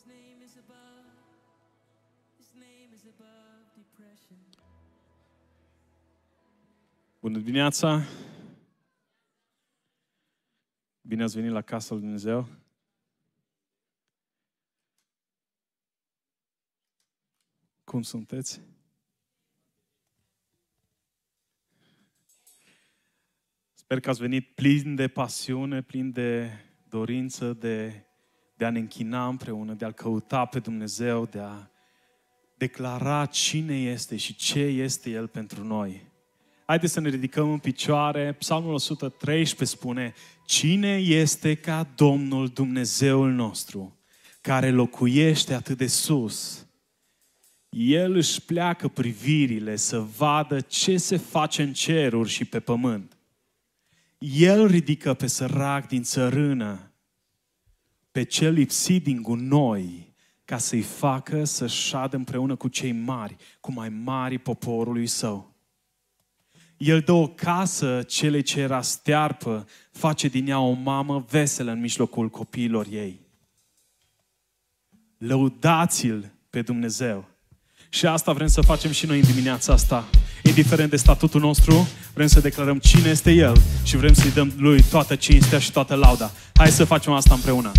His name is above. His name is above depression. Bună dimineața! Bine ați venit la Casa lui Dumnezeu! Cum sunteți? Sper că ați venit plin de pasiune, plin de dorință de, de a ne închina împreună, de a-L căuta pe Dumnezeu, de a declara cine este și ce este El pentru noi. Haideți să ne ridicăm în picioare. Psalmul 113 spune, Cine este ca Domnul Dumnezeul nostru, care locuiește atât de sus? El își pleacă privirile să vadă ce se face în ceruri și pe pământ. El ridică pe sărac din țărână, pe cel lipsit din gunoi, ca să-i facă să șadă împreună cu cei mari, cu mai mari poporului său. El dă o casă celei ce era stearpă, face din ea o mamă veselă în mijlocul copiilor ei. Lăudați-l pe Dumnezeu. Și asta vrem să facem și noi în dimineața asta. Indiferent de statutul nostru, vrem să declarăm cine este El și vrem să-i dăm Lui toată cinstea și toată lauda. Hai să facem asta împreună.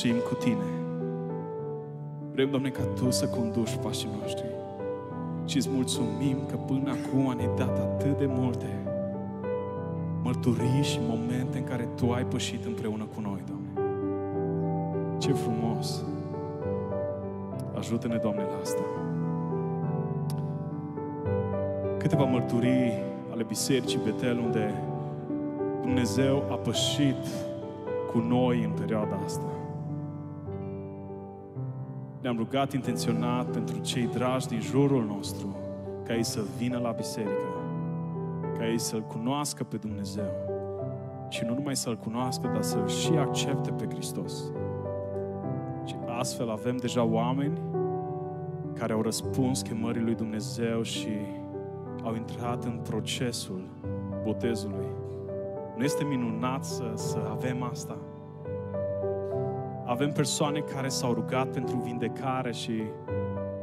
Ca să pășim cu Tine. Vrem, Doamne, ca Tu să conduci pașii noștri. Și îți mulțumim că până acum ne-ai dat atât de multe mărturii și momente în care Tu ai pășit împreună cu noi, Doamne. Ce frumos! Ajută-ne, Doamne, la asta. Câteva mărturii ale Bisericii Betel unde Dumnezeu a pășit cu noi în perioada asta. Ne-am rugat intenționat pentru cei dragi din jurul nostru ca ei să vină la biserică, ca ei să-L cunoască pe Dumnezeu și nu numai să-L cunoască, dar să-L și accepte pe Hristos. Și astfel avem deja oameni care au răspuns chemării lui Dumnezeu și au intrat în procesul botezului. Nu este minunat să, să avem asta? Avem persoane care s-au rugat pentru vindecare și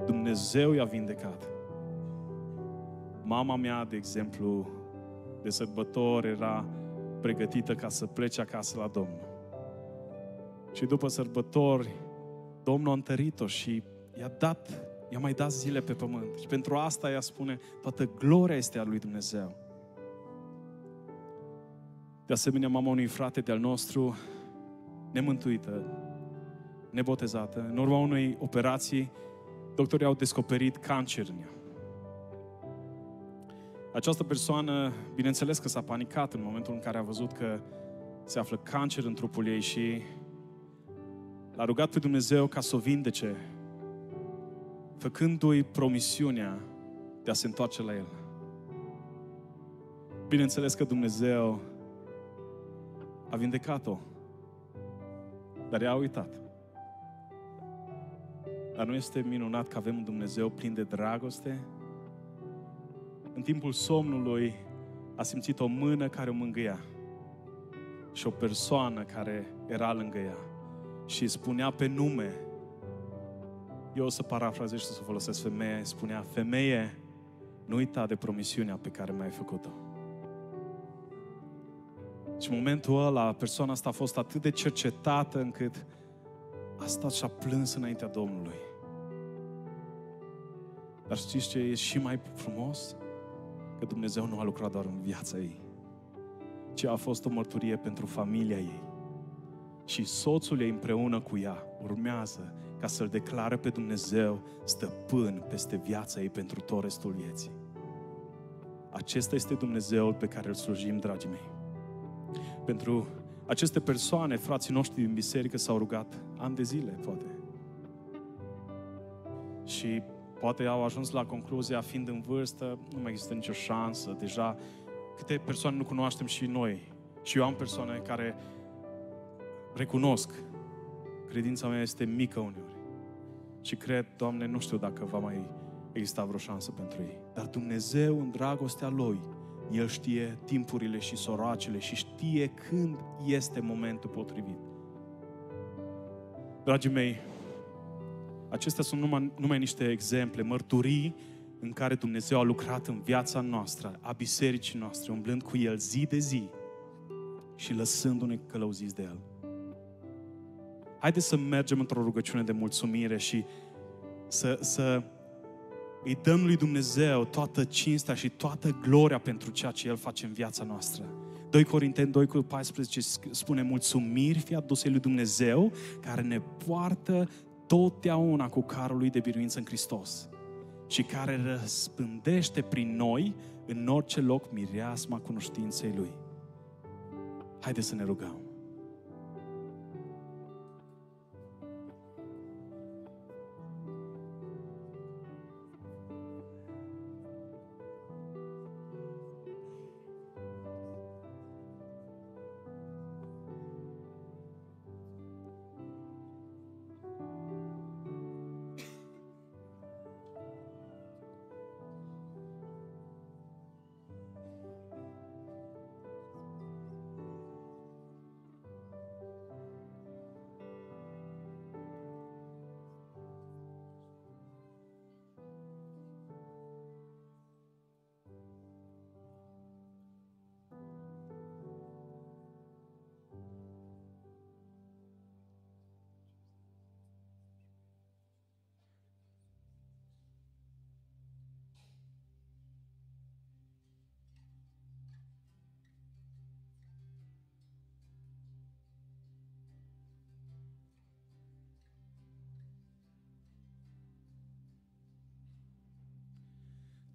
Dumnezeu i-a vindecat. Mama mea, de exemplu, de sărbători era pregătită ca să plece acasă la Domnul. Și după sărbători, Domnul a întărit-o și i-a dat, i-a mai dat zile pe pământ. Și pentru asta ea spune, toată gloria este a lui Dumnezeu. De asemenea, mama unui frate de-al nostru, nemântuită, nebotezată, în urma unei operații, doctorii au descoperit cancer în ea. Această persoană, bineînțeles că s-a panicat în momentul în care a văzut că se află cancer în trupul ei și l-a rugat pe Dumnezeu ca să o vindece, făcându-i promisiunea de a se întoarce la El. Bineînțeles că Dumnezeu a vindecat-o, dar ea a uitat. Dar nu este minunat că avem un Dumnezeu plin de dragoste? În timpul somnului a simțit o mână care o mângâia și o persoană care era lângă ea și îi spunea pe nume. Eu o să parafrazez și să folosesc femeie. Spunea, femeie, nu uita de promisiunea pe care mi-ai făcut-o. Și în momentul ăla, persoana asta a fost atât de cercetată încât a stat și a plâns înaintea Domnului. Dar știți ce e și mai frumos? Că Dumnezeu nu a lucrat doar în viața ei, ci a fost o mărturie pentru familia ei. Și soțul ei împreună cu ea urmează ca să-L declare pe Dumnezeu stăpân peste viața ei pentru tot restul vieții. Acesta este Dumnezeul pe care îl slujim, dragii mei. Pentru aceste persoane, frații noștri din biserică s-au rugat ani de zile, poate. Și poate au ajuns la concluzia, fiind în vârstă, nu mai există nicio șansă, deja câte persoane nu cunoaștem și noi. Și eu am persoane care recunosc, credința mea este mică uneori. Și cred, Doamne, nu știu dacă va mai exista vreo șansă pentru ei. Dar Dumnezeu, în dragostea Lui, El știe timpurile și soracele și știe când este momentul potrivit. Dragii mei, acestea sunt numai, numai niște exemple, mărturii în care Dumnezeu a lucrat în viața noastră, a bisericii noastre, umblând cu El zi de zi și lăsându-ne călăuziți de El. Haideți să mergem într-o rugăciune de mulțumire și să, să îi dăm lui Dumnezeu toată cinstea și toată gloria pentru ceea ce El face în viața noastră. 2 Corinteni 2 cu 14 spune mulțumiri fi aduse lui Dumnezeu care ne poartă totdeauna cu carul lui de biruință în Hristos și care răspândește prin noi în orice loc mireasma cunoștinței Lui. Haideți să ne rugăm.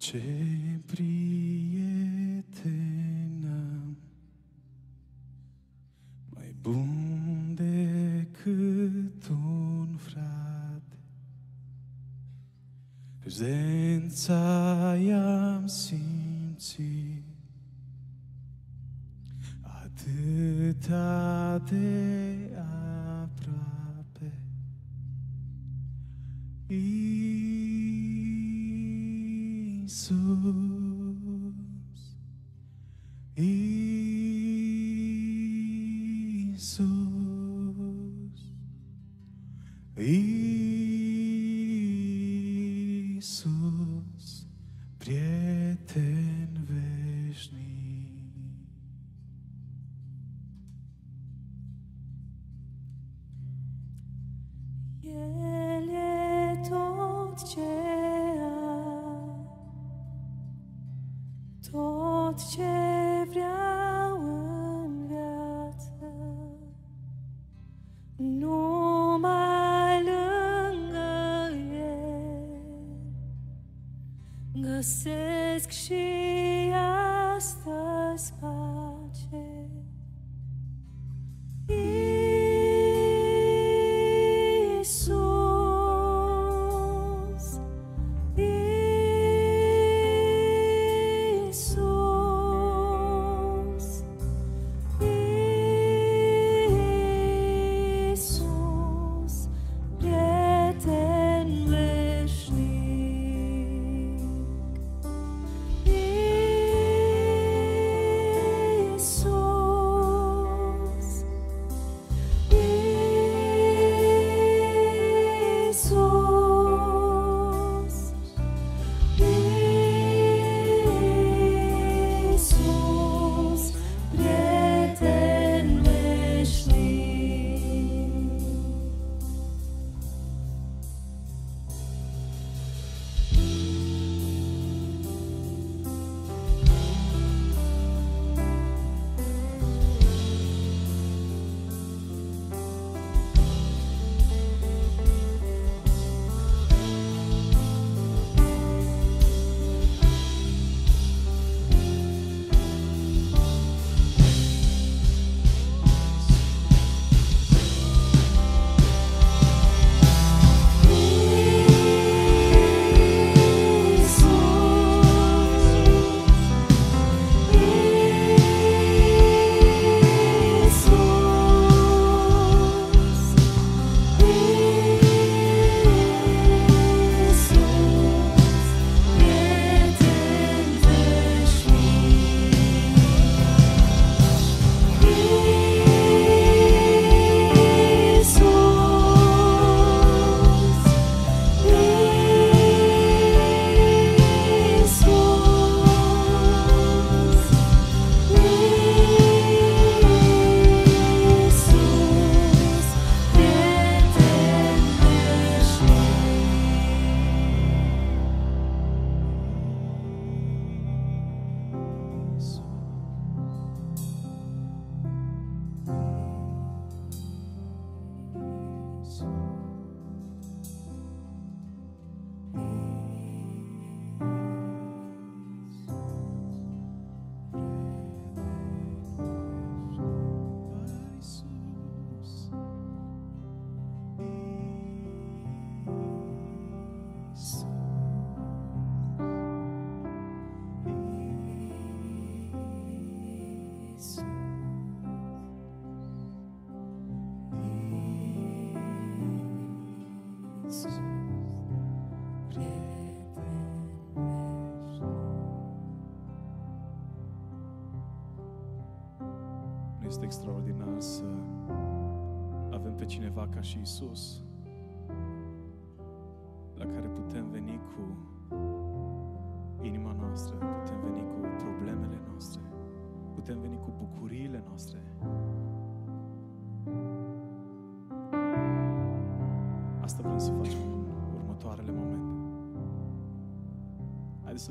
Ce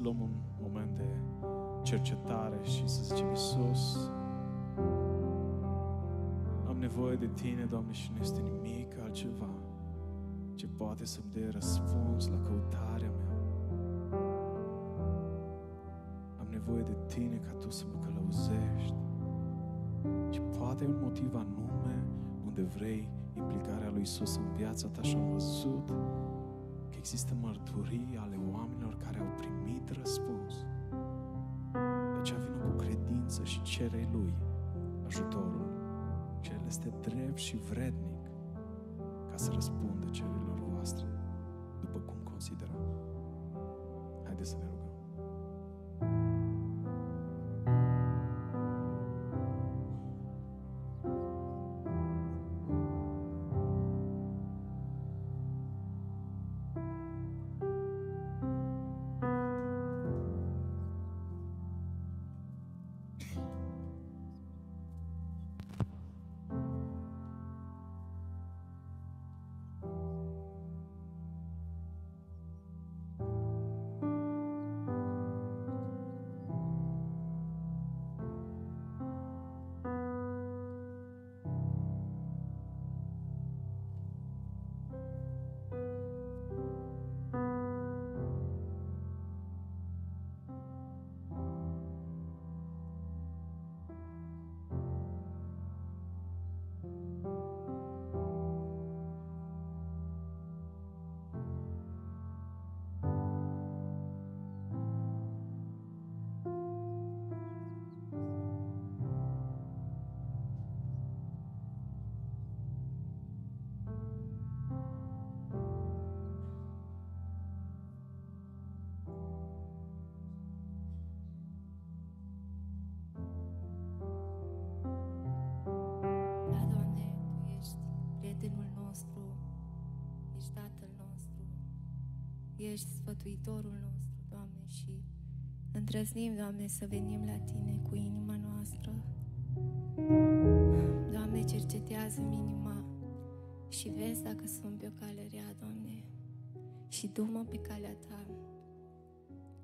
luăm un moment de cercetare și să zicem, Iisus, am nevoie de Tine, Doamne, și nu este nimic altceva ce poate să-mi dea răspuns la căutarea mea. Am nevoie de Tine ca Tu să mă călăuzești. Și poate e un motiv anume unde vrei implicarea lui Isus în viața ta și am văzut că există mărturii ale răspuns. De aceea vină cu credință și cere lui ajutorul. Și El este drept și vrednic ca să răspundă cererilor voastre după cum consideră. Haideți să ne rugăm. Ești sfătuitorul nostru, Doamne, și îndrăznim, Doamne, să venim la Tine cu inima noastră. Doamne, cercetează-mi inima și vezi dacă sunt pe o cale rea, Doamne, și du-mă pe calea Ta.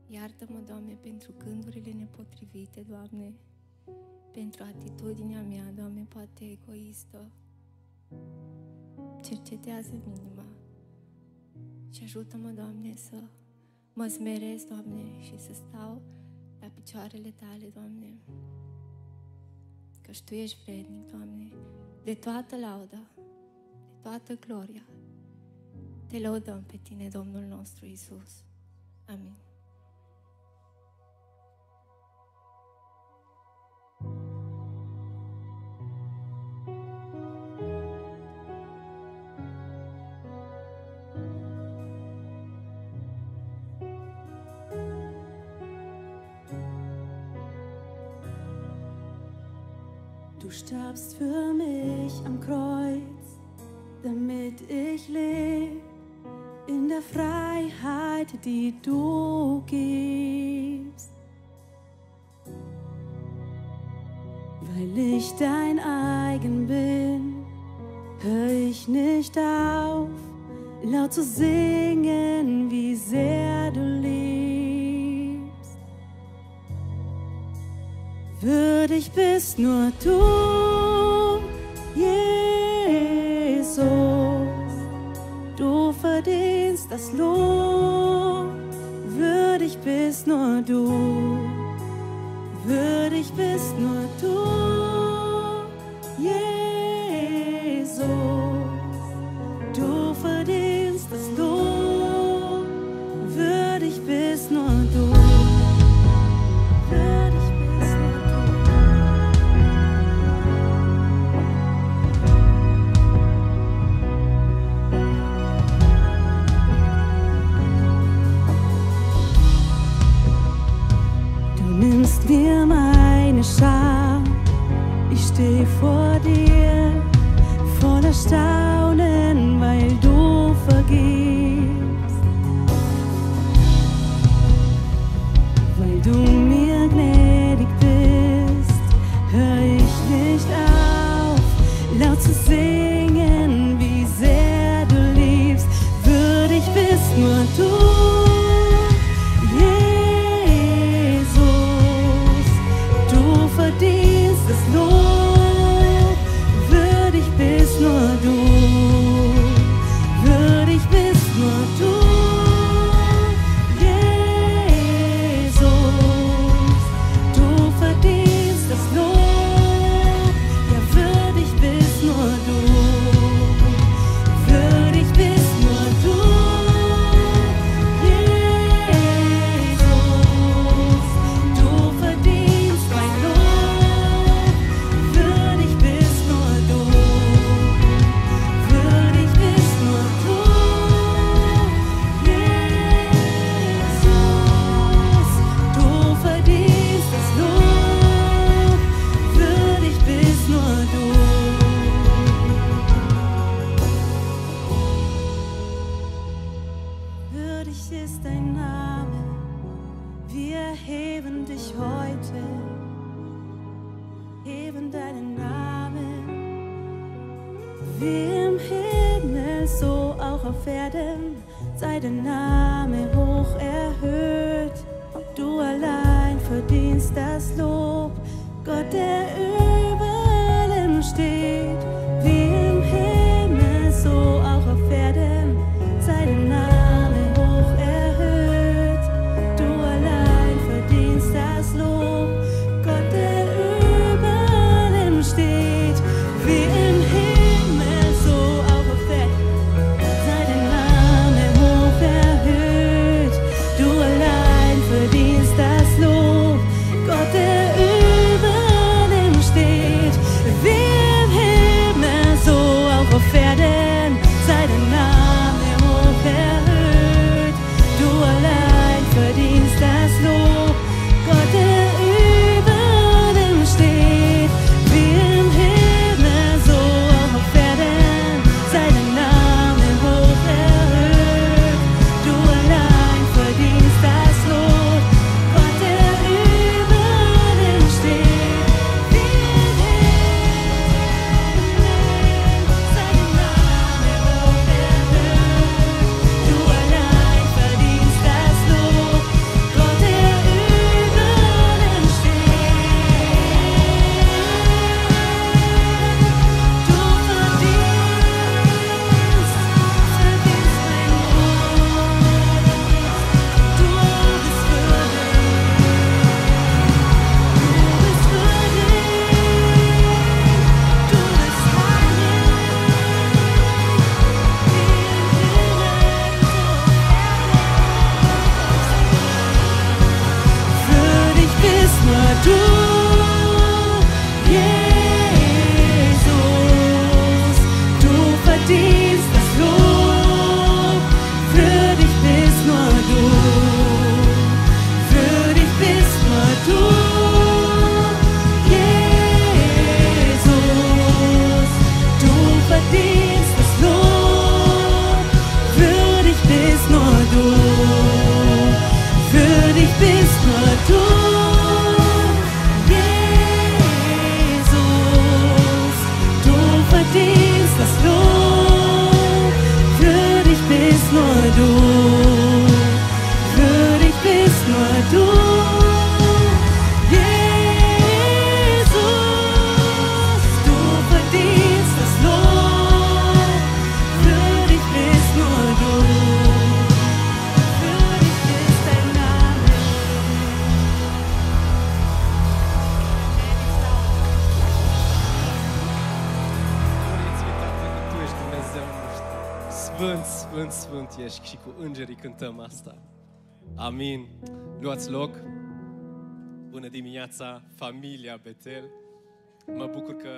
Iartă-mă, Doamne, pentru gândurile nepotrivite, Doamne, pentru atitudinea mea, Doamne, poate egoistă. Cercetează inima și ajută-mă, Doamne, să mă smerez, Doamne, și să stau la picioarele Tale, Doamne. Căci Tu ești vrednic, Doamne, de toată lauda, de toată gloria. Te lăudăm pe Tine, Domnul nostru Isus. Amin. Dein eigen bin, hör ich nicht auf, laut zu singen, wie sehr du liebst. Würdig bist nur du, Jesus. Du verdienst das Lob. Würdig bist nur du. Würdig bist nur du, to see. Îngerii cântăm asta. Amin. Luați loc. Bună dimineața, familia Betel. Mă bucur că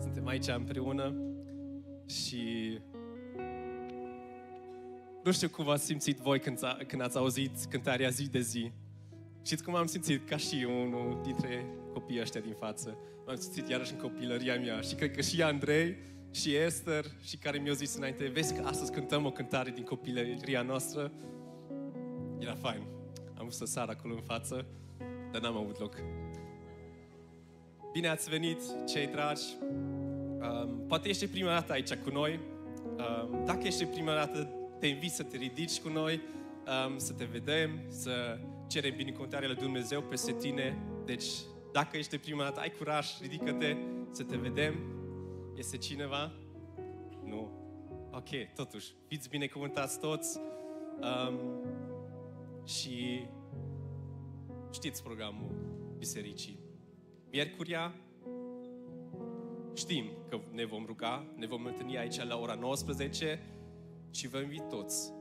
suntem aici împreună și nu știu cum v-ați simțit voi când, a- când ați auzit cântarea zi de zi. Știți cum am simțit ca și unul dintre copiii ăștia din față. M-am simțit iarăși în copilăria mea și cred că și Andrei și Esther și care mi-au zis înainte, vezi că astăzi cântăm o cântare din copilăria noastră. Era fain. Am vrut să sar acolo în față, dar n-am avut loc. Bine ați venit, cei dragi. Um, poate ești prima dată aici cu noi. Um, dacă ești prima dată, te invit să te ridici cu noi, um, să te vedem, să cerem binecuvântarea lui Dumnezeu peste tine. Deci, dacă ești prima dată, ai curaj, ridică-te să te vedem. Este cineva? Nu. Ok, totuși, fiți binecuvântați toți. Um, și știți programul bisericii. Miercuria știm că ne vom ruga, ne vom întâlni aici la ora 19 și vă invit toți,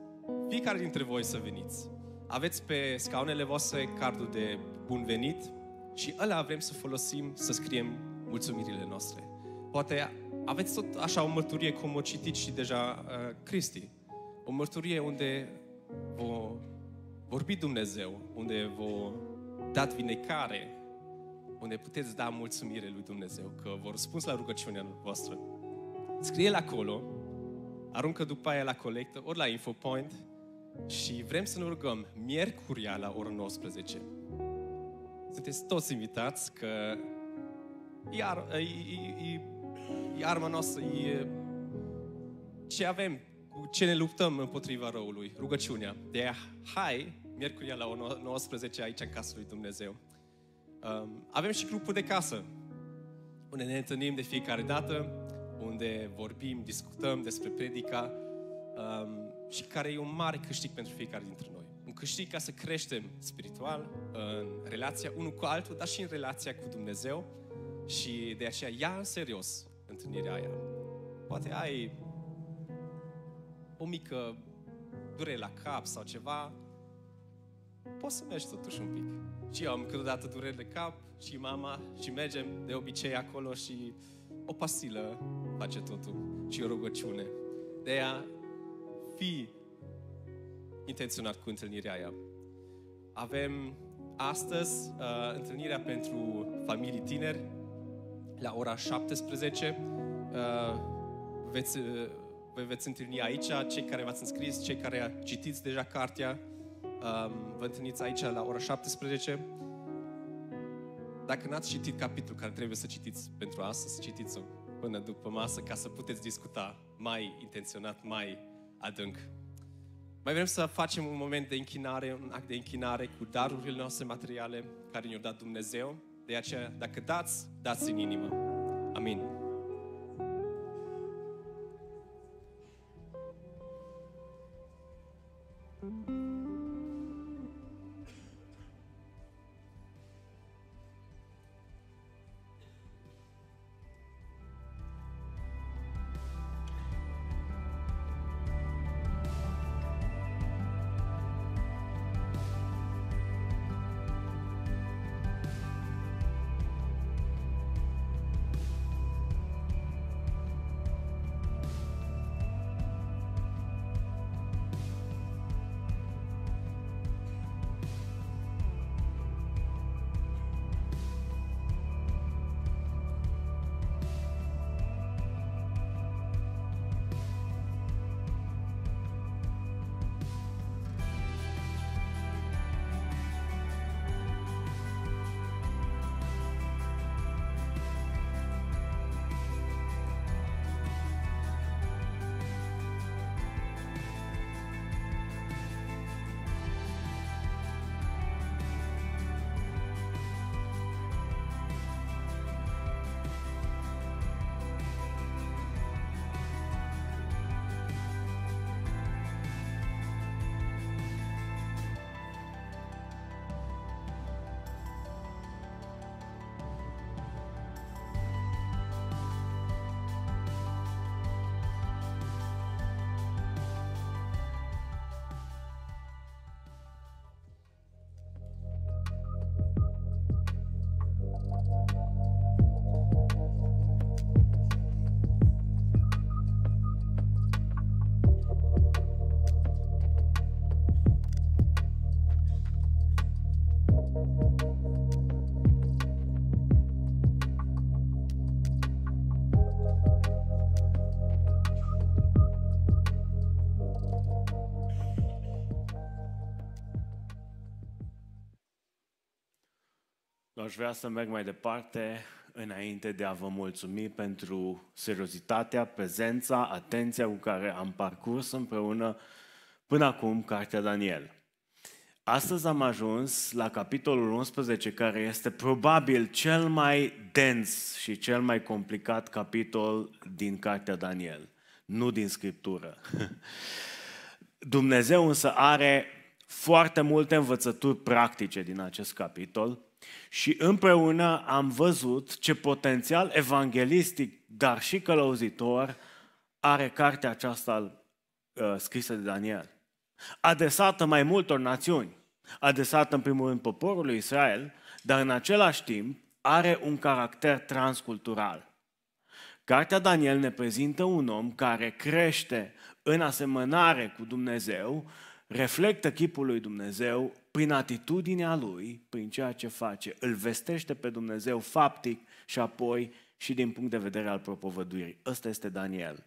fiecare dintre voi să veniți. Aveți pe scaunele voastre cardul de bun venit și ăla vrem să folosim să scriem mulțumirile noastre. Poate aveți tot așa o mărturie cum o citit și deja uh, Cristi. O mărturie unde vă vorbi Dumnezeu, unde vă dat vindecare, unde puteți da mulțumire lui Dumnezeu, că vă răspuns la rugăciunea voastră. Scrie-l acolo, aruncă după aia la colectă, ori la InfoPoint, și vrem să ne rugăm miercuria la ora 19. Sunteți toți invitați că iar, e, e, e, e arma noastră, e ce avem, cu ce ne luptăm împotriva răului, rugăciunea. De aia, hai, miercuria la ora 19 aici în casa lui Dumnezeu. Um, avem și grupul de casă, unde ne întâlnim de fiecare dată, unde vorbim, discutăm despre predica um, și care e un mare câștig pentru fiecare dintre noi. Un câștig ca să creștem spiritual, în relația unul cu altul, dar și în relația cu Dumnezeu și de aceea ia în serios întâlnirea aia. Poate ai o mică durere la cap sau ceva, poți să mergi totuși un pic. Și eu am câteodată dureri de cap și mama și mergem de obicei acolo și o pastilă face totul și o rugăciune. De aia, fi intenționat cu întâlnirea aia. Avem astăzi uh, întâlnirea pentru familii tineri la ora 17. Uh, veți, uh, vă veți întâlni aici, cei care v-ați înscris, cei care citiți deja cartea, uh, vă întâlniți aici la ora 17. Dacă n-ați citit capitolul care trebuie să citiți pentru astăzi, citiți-o până după masă ca să puteți discuta mai intenționat, mai adânc. Mai vrem să facem un moment de închinare, un act de închinare cu darurile noastre materiale care ne-a dat Dumnezeu. De aceea, dacă dați, dați în inimă. Amin. Aș vrea să merg mai departe înainte de a vă mulțumi pentru seriozitatea, prezența, atenția cu care am parcurs împreună până acum Cartea Daniel. Astăzi am ajuns la capitolul 11, care este probabil cel mai dens și cel mai complicat capitol din Cartea Daniel, nu din Scriptură. Dumnezeu însă are foarte multe învățături practice din acest capitol și împreună am văzut ce potențial evanghelistic, dar și călăuzitor, are cartea aceasta uh, scrisă de Daniel. Adresată mai multor națiuni, adresată în primul rând poporului Israel, dar în același timp are un caracter transcultural. Cartea Daniel ne prezintă un om care crește în asemănare cu Dumnezeu, reflectă chipul lui Dumnezeu prin atitudinea lui, prin ceea ce face, îl vestește pe Dumnezeu faptic și apoi și din punct de vedere al propovăduirii. Ăsta este Daniel.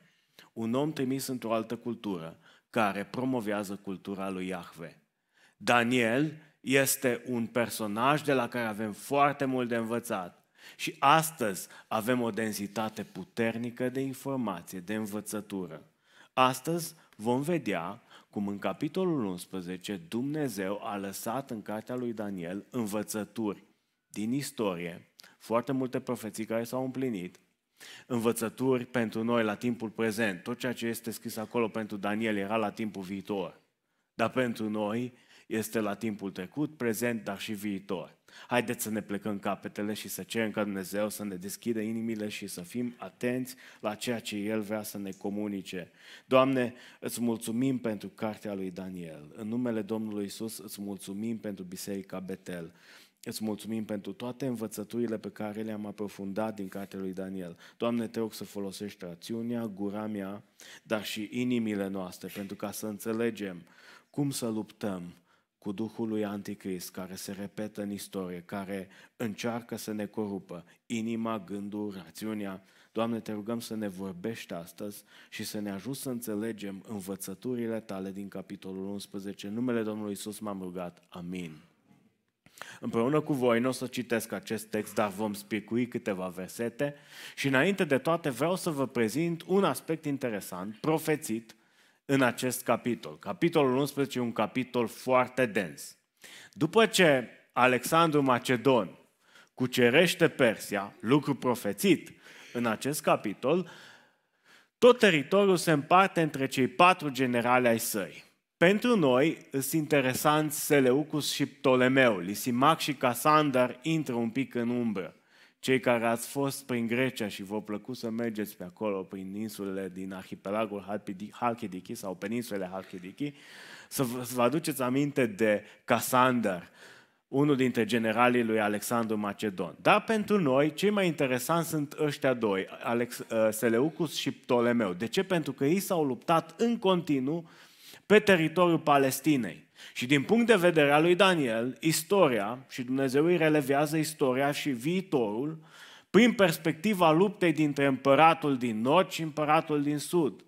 un om trimis într-o altă cultură care promovează cultura lui Iahve. Daniel este un personaj de la care avem foarte mult de învățat. Și astăzi avem o densitate puternică de informație, de învățătură. Astăzi vom vedea cum în capitolul 11 Dumnezeu a lăsat în cartea lui Daniel învățături din istorie, foarte multe profeții care s-au împlinit, învățături pentru noi la timpul prezent. Tot ceea ce este scris acolo pentru Daniel era la timpul viitor. Dar pentru noi este la timpul trecut, prezent, dar și viitor. Haideți să ne plecăm capetele și să cerem ca Dumnezeu să ne deschidă inimile și să fim atenți la ceea ce El vrea să ne comunice. Doamne, îți mulțumim pentru cartea lui Daniel. În numele Domnului Isus îți mulțumim pentru Biserica Betel. Îți mulțumim pentru toate învățăturile pe care le-am aprofundat din cartea lui Daniel. Doamne, te rog să folosești rațiunea, gura mea, dar și inimile noastre, pentru ca să înțelegem cum să luptăm cu Duhul lui Anticrist, care se repetă în istorie, care încearcă să ne corupă inima, gândul, rațiunea. Doamne, te rugăm să ne vorbești astăzi și să ne ajut să înțelegem învățăturile tale din capitolul 11. În numele Domnului Isus m-am rugat. Amin. Împreună cu voi nu o să citesc acest text, dar vom spicui câteva versete și înainte de toate vreau să vă prezint un aspect interesant, profețit, în acest capitol. Capitolul 11 e un capitol foarte dens. După ce Alexandru Macedon cucerește Persia, lucru profețit în acest capitol, tot teritoriul se împarte între cei patru generali ai săi. Pentru noi sunt interesanți Seleucus și Ptolemeu, Lisimac și Casander intră un pic în umbră. Cei care ați fost prin Grecia și vă plăcut să mergeți pe acolo, prin insulele din arhipelagul Halkidiki sau peninsulele Halkidiki, să vă, să vă aduceți aminte de Casander, unul dintre generalii lui Alexandru Macedon. Dar pentru noi, cei mai interesanți sunt ăștia doi, Alex, uh, Seleucus și Ptolemeu. De ce? Pentru că ei s-au luptat în continuu pe teritoriul Palestinei. Și din punct de vedere al lui Daniel, istoria, și Dumnezeu îi relevează istoria și viitorul, prin perspectiva luptei dintre împăratul din nord și împăratul din sud.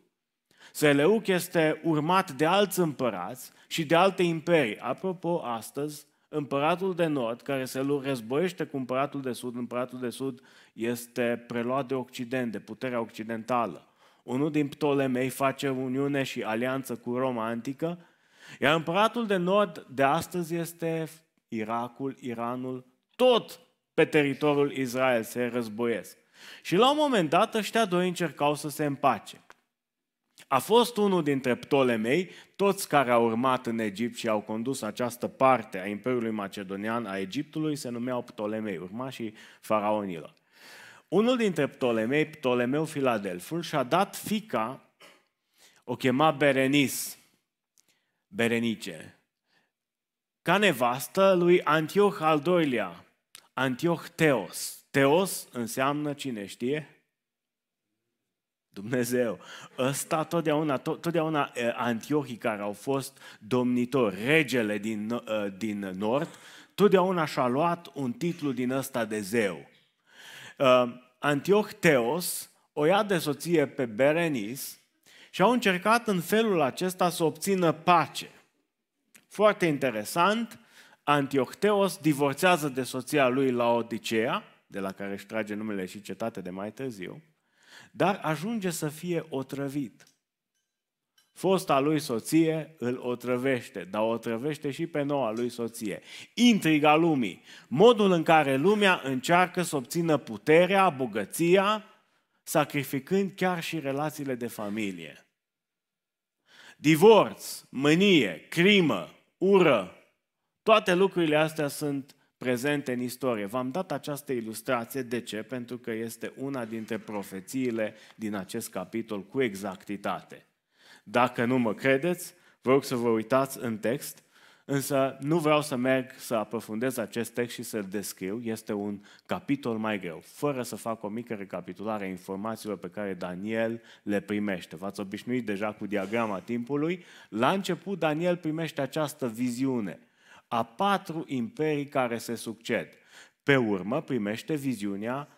Seleuc este urmat de alți împărați și de alte imperii. Apropo, astăzi, împăratul de nord, care se războiește cu împăratul de sud, împăratul de sud este preluat de Occident, de puterea occidentală. Unul din Ptolemei face uniune și alianță cu Roma antică, iar împăratul de nord de astăzi este Irakul, Iranul, tot pe teritoriul Israel se războiesc. Și la un moment dat ăștia doi încercau să se împace. A fost unul dintre Ptolemei, toți care au urmat în Egipt și au condus această parte a Imperiului Macedonian a Egiptului se numeau Ptolemei, urmașii faraonilor. Unul dintre Ptolemei, Ptolemeu Filadelful, și-a dat fica, o chema Berenis, Berenice, ca nevastă lui Antioch al doilea, Antioch Teos. Teos înseamnă, cine știe? Dumnezeu. Ăsta totdeauna, totdeauna Antiohii care au fost domnitori, regele din, din nord, totdeauna și-a luat un titlu din ăsta de zeu. Antioch Teos o ia de soție pe Berenis și au încercat în felul acesta să obțină pace. Foarte interesant, Antiohteos divorțează de soția lui la Odisea, de la care își trage numele și cetate de mai târziu, dar ajunge să fie otrăvit. Fosta lui soție îl otrăvește, dar o otrăvește și pe noua lui soție. Intriga lumii, modul în care lumea încearcă să obțină puterea, bogăția, sacrificând chiar și relațiile de familie. Divorț, mânie, crimă, ură, toate lucrurile astea sunt prezente în istorie. V-am dat această ilustrație, de ce? Pentru că este una dintre profețiile din acest capitol cu exactitate. Dacă nu mă credeți, vă rog să vă uitați în text Însă nu vreau să merg să aprofundez acest text și să-l descriu. Este un capitol mai greu, fără să fac o mică recapitulare a informațiilor pe care Daniel le primește. V-ați obișnuit deja cu diagrama timpului. La început Daniel primește această viziune a patru imperii care se succed. Pe urmă primește viziunea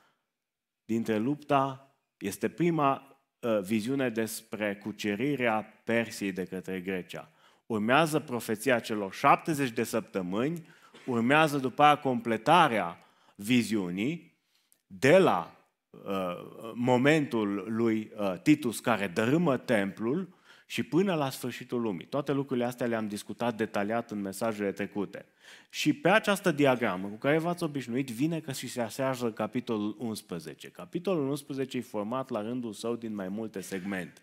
dintre lupta, este prima uh, viziune despre cucerirea Persiei de către Grecia. Urmează profeția celor 70 de săptămâni, urmează după aia completarea viziunii de la uh, momentul lui uh, Titus care dărâmă templul și până la sfârșitul lumii. Toate lucrurile astea le-am discutat detaliat în mesajele trecute. Și pe această diagramă cu care v-ați obișnuit, vine că și se asează capitolul 11. Capitolul 11 e format la rândul său din mai multe segmente.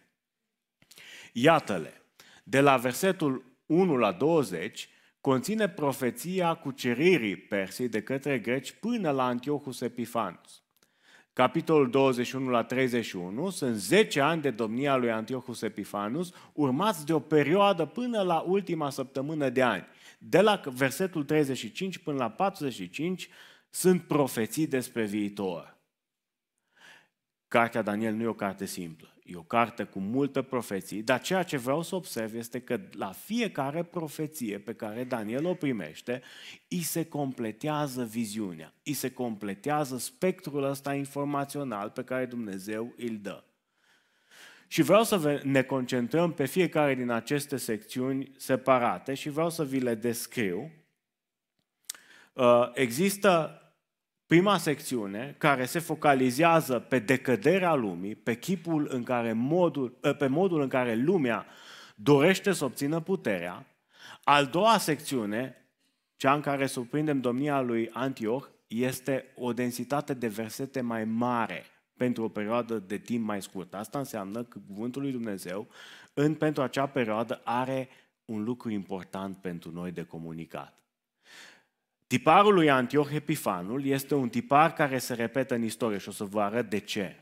Iată-le. De la versetul 1 la 20 conține profeția cuceririi Persiei de către greci până la Antiochus Epifanus. Capitolul 21 la 31 sunt 10 ani de domnia lui Antiochus Epifanus, urmați de o perioadă până la ultima săptămână de ani. De la versetul 35 până la 45 sunt profeții despre viitor. Cartea Daniel nu e o carte simplă. E o carte cu multă profeții, dar ceea ce vreau să observ este că la fiecare profeție pe care Daniel o primește, îi se completează viziunea, îi se completează spectrul ăsta informațional pe care Dumnezeu îl dă. Și vreau să ne concentrăm pe fiecare din aceste secțiuni separate și vreau să vi le descriu. Uh, există prima secțiune, care se focalizează pe decăderea lumii, pe chipul în care modul, ă, pe modul în care lumea dorește să obțină puterea. Al doua secțiune, cea în care surprindem domnia lui Antioch, este o densitate de versete mai mare pentru o perioadă de timp mai scurtă. Asta înseamnă că Cuvântul lui Dumnezeu în, pentru acea perioadă are un lucru important pentru noi de comunicat. Tiparul lui Antioch Epifanul este un tipar care se repetă în istorie și o să vă arăt de ce.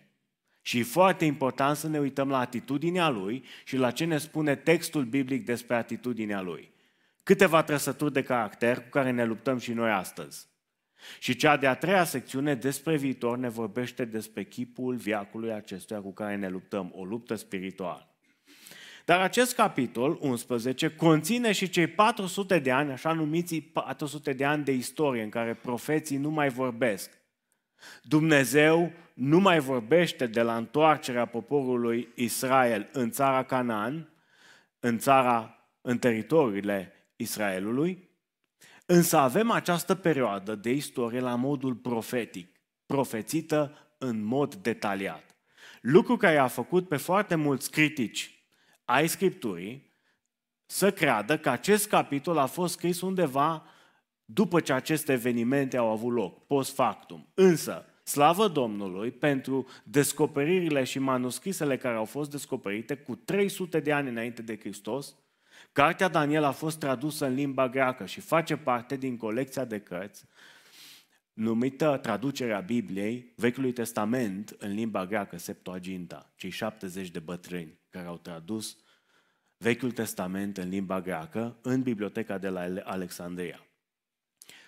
Și e foarte important să ne uităm la atitudinea lui și la ce ne spune textul biblic despre atitudinea lui. Câteva trăsături de caracter cu care ne luptăm și noi astăzi. Și cea de-a treia secțiune despre viitor ne vorbește despre chipul viacului acestuia cu care ne luptăm, o luptă spirituală. Dar acest capitol 11 conține și cei 400 de ani, așa numiți 400 de ani de istorie în care profeții nu mai vorbesc. Dumnezeu nu mai vorbește de la întoarcerea poporului Israel în țara Canaan, în țara, în teritoriile Israelului, însă avem această perioadă de istorie la modul profetic, profețită în mod detaliat. Lucru care a făcut pe foarte mulți critici ai Scripturii să creadă că acest capitol a fost scris undeva după ce aceste evenimente au avut loc, post factum. Însă, slavă Domnului pentru descoperirile și manuscrisele care au fost descoperite cu 300 de ani înainte de Hristos, Cartea Daniel a fost tradusă în limba greacă și face parte din colecția de cărți numită traducerea Bibliei Vechiului Testament în limba greacă, Septuaginta, cei 70 de bătrâni care au tradus Vechiul Testament în limba greacă în biblioteca de la Alexandria.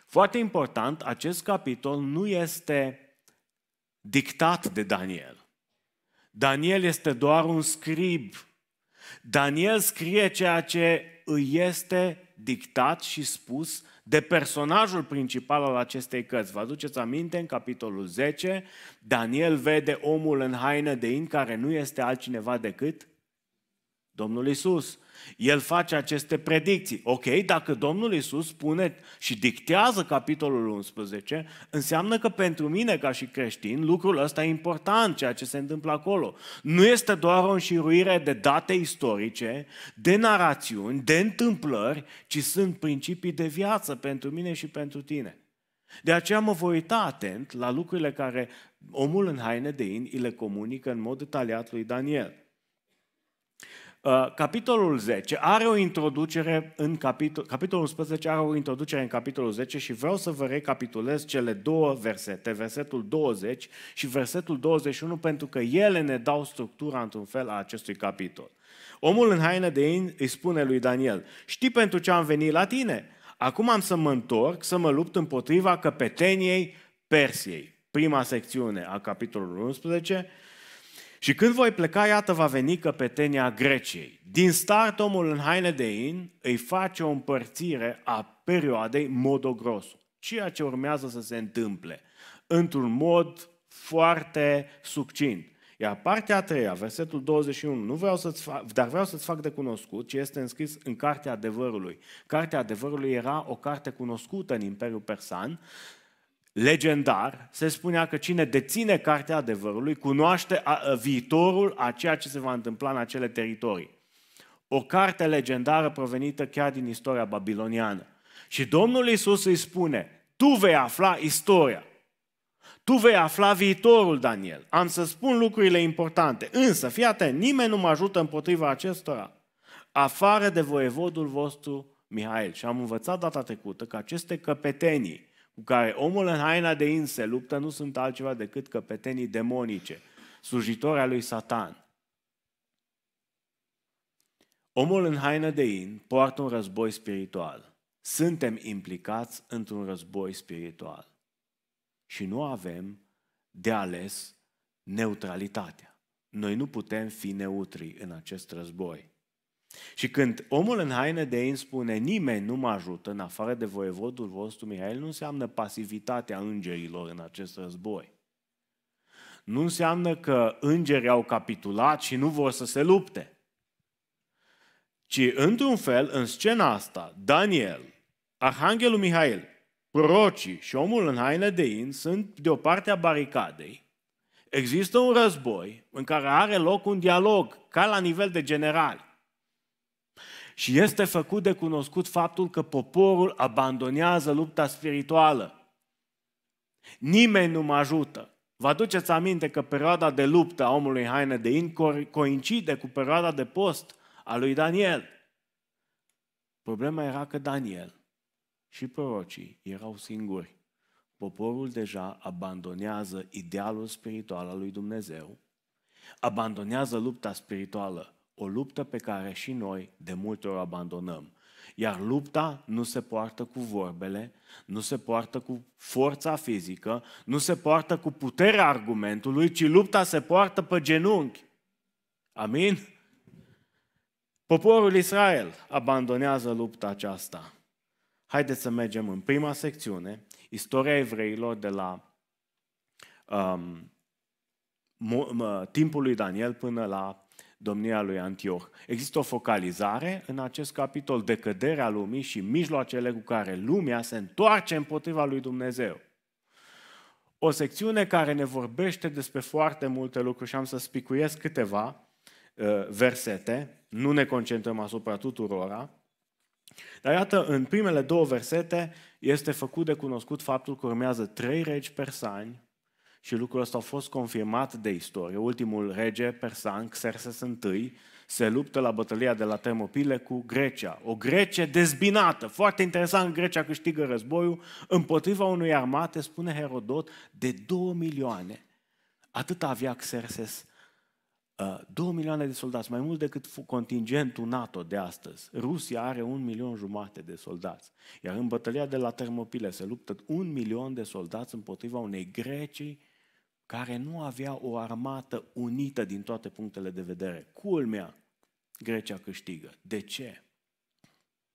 Foarte important, acest capitol nu este dictat de Daniel. Daniel este doar un scrib. Daniel scrie ceea ce îi este dictat și spus de personajul principal al acestei cărți. Vă aduceți aminte, în capitolul 10, Daniel vede omul în haină de in care nu este altcineva decât Domnul Isus. El face aceste predicții. Ok, dacă Domnul Isus spune și dictează capitolul 11, înseamnă că pentru mine ca și creștin lucrul ăsta e important, ceea ce se întâmplă acolo. Nu este doar o înșiruire de date istorice, de narațiuni, de întâmplări, ci sunt principii de viață pentru mine și pentru tine. De aceea mă voi uita atent la lucrurile care omul în haine de in îi le comunică în mod detaliat lui Daniel. Uh, capitolul 10 are o introducere în capitol, capitolul 11 are o introducere în capitolul 10 și vreau să vă recapitulez cele două versete, versetul 20 și versetul 21, pentru că ele ne dau structura într-un fel a acestui capitol. Omul în haine de in îi spune lui Daniel, știi pentru ce am venit la tine? Acum am să mă întorc să mă lupt împotriva căpeteniei Persiei. Prima secțiune a capitolului 11, și când voi pleca, iată, va veni căpetenia Greciei. Din start, omul în haine de in îi face o împărțire a perioadei modogrosul, ceea ce urmează să se întâmple, într-un mod foarte succint. Iar partea a treia, versetul 21, nu vreau să-ți fac, dar vreau să-ți fac de cunoscut ce este înscris în Cartea Adevărului. Cartea Adevărului era o carte cunoscută în Imperiul Persan, legendar, se spunea că cine deține Cartea Adevărului cunoaște viitorul a ceea ce se va întâmpla în acele teritorii. O carte legendară provenită chiar din istoria babiloniană. Și Domnul Isus îi spune, tu vei afla istoria. Tu vei afla viitorul, Daniel. Am să spun lucrurile importante. Însă, fii atent, nimeni nu mă ajută împotriva acestora, afară de voievodul vostru Mihail. Și am învățat data trecută că aceste căpetenii cu care omul în haina de in se luptă nu sunt altceva decât căpetenii demonice, slujitori al lui Satan. Omul în haină de in poartă un război spiritual. Suntem implicați într-un război spiritual și nu avem de ales neutralitatea. Noi nu putem fi neutri în acest război. Și când omul în haine de in spune nimeni nu mă ajută în afară de voievodul vostru Mihail, nu înseamnă pasivitatea îngerilor în acest război. Nu înseamnă că îngerii au capitulat și nu vor să se lupte. Ci, într-un fel, în scena asta, Daniel, Arhanghelul Mihail, prorocii și omul în haine de in sunt de o parte a baricadei. Există un război în care are loc un dialog, ca la nivel de generali. Și este făcut de cunoscut faptul că poporul abandonează lupta spirituală. Nimeni nu mă ajută. Vă aduceți aminte că perioada de luptă a omului haine de in coincide cu perioada de post a lui Daniel. Problema era că Daniel și prorocii erau singuri. Poporul deja abandonează idealul spiritual al lui Dumnezeu, abandonează lupta spirituală, o luptă pe care și noi de multe ori abandonăm. Iar lupta nu se poartă cu vorbele, nu se poartă cu forța fizică, nu se poartă cu puterea argumentului, ci lupta se poartă pe genunchi. Amin? Poporul Israel abandonează lupta aceasta. Haideți să mergem în prima secțiune, istoria evreilor de la um, timpul lui Daniel până la domnia lui Antioch. Există o focalizare în acest capitol, decăderea lumii și mijloacele cu care lumea se întoarce împotriva lui Dumnezeu. O secțiune care ne vorbește despre foarte multe lucruri și am să spicuiesc câteva uh, versete, nu ne concentrăm asupra tuturora, dar iată, în primele două versete este făcut de cunoscut faptul că urmează trei regi persani și lucrul ăsta a fost confirmat de istorie. Ultimul rege persan, Xerxes I, se luptă la bătălia de la Termopile cu Grecia. O Grecie dezbinată. Foarte interesant, Grecia câștigă războiul împotriva unui armate, spune Herodot, de două milioane. Atât avea Xerxes 2 uh, milioane de soldați, mai mult decât contingentul NATO de astăzi. Rusia are un milion jumate de soldați. Iar în bătălia de la Termopile se luptă un milion de soldați împotriva unei Grecii care nu avea o armată unită din toate punctele de vedere. Culmea, Grecia câștigă. De ce?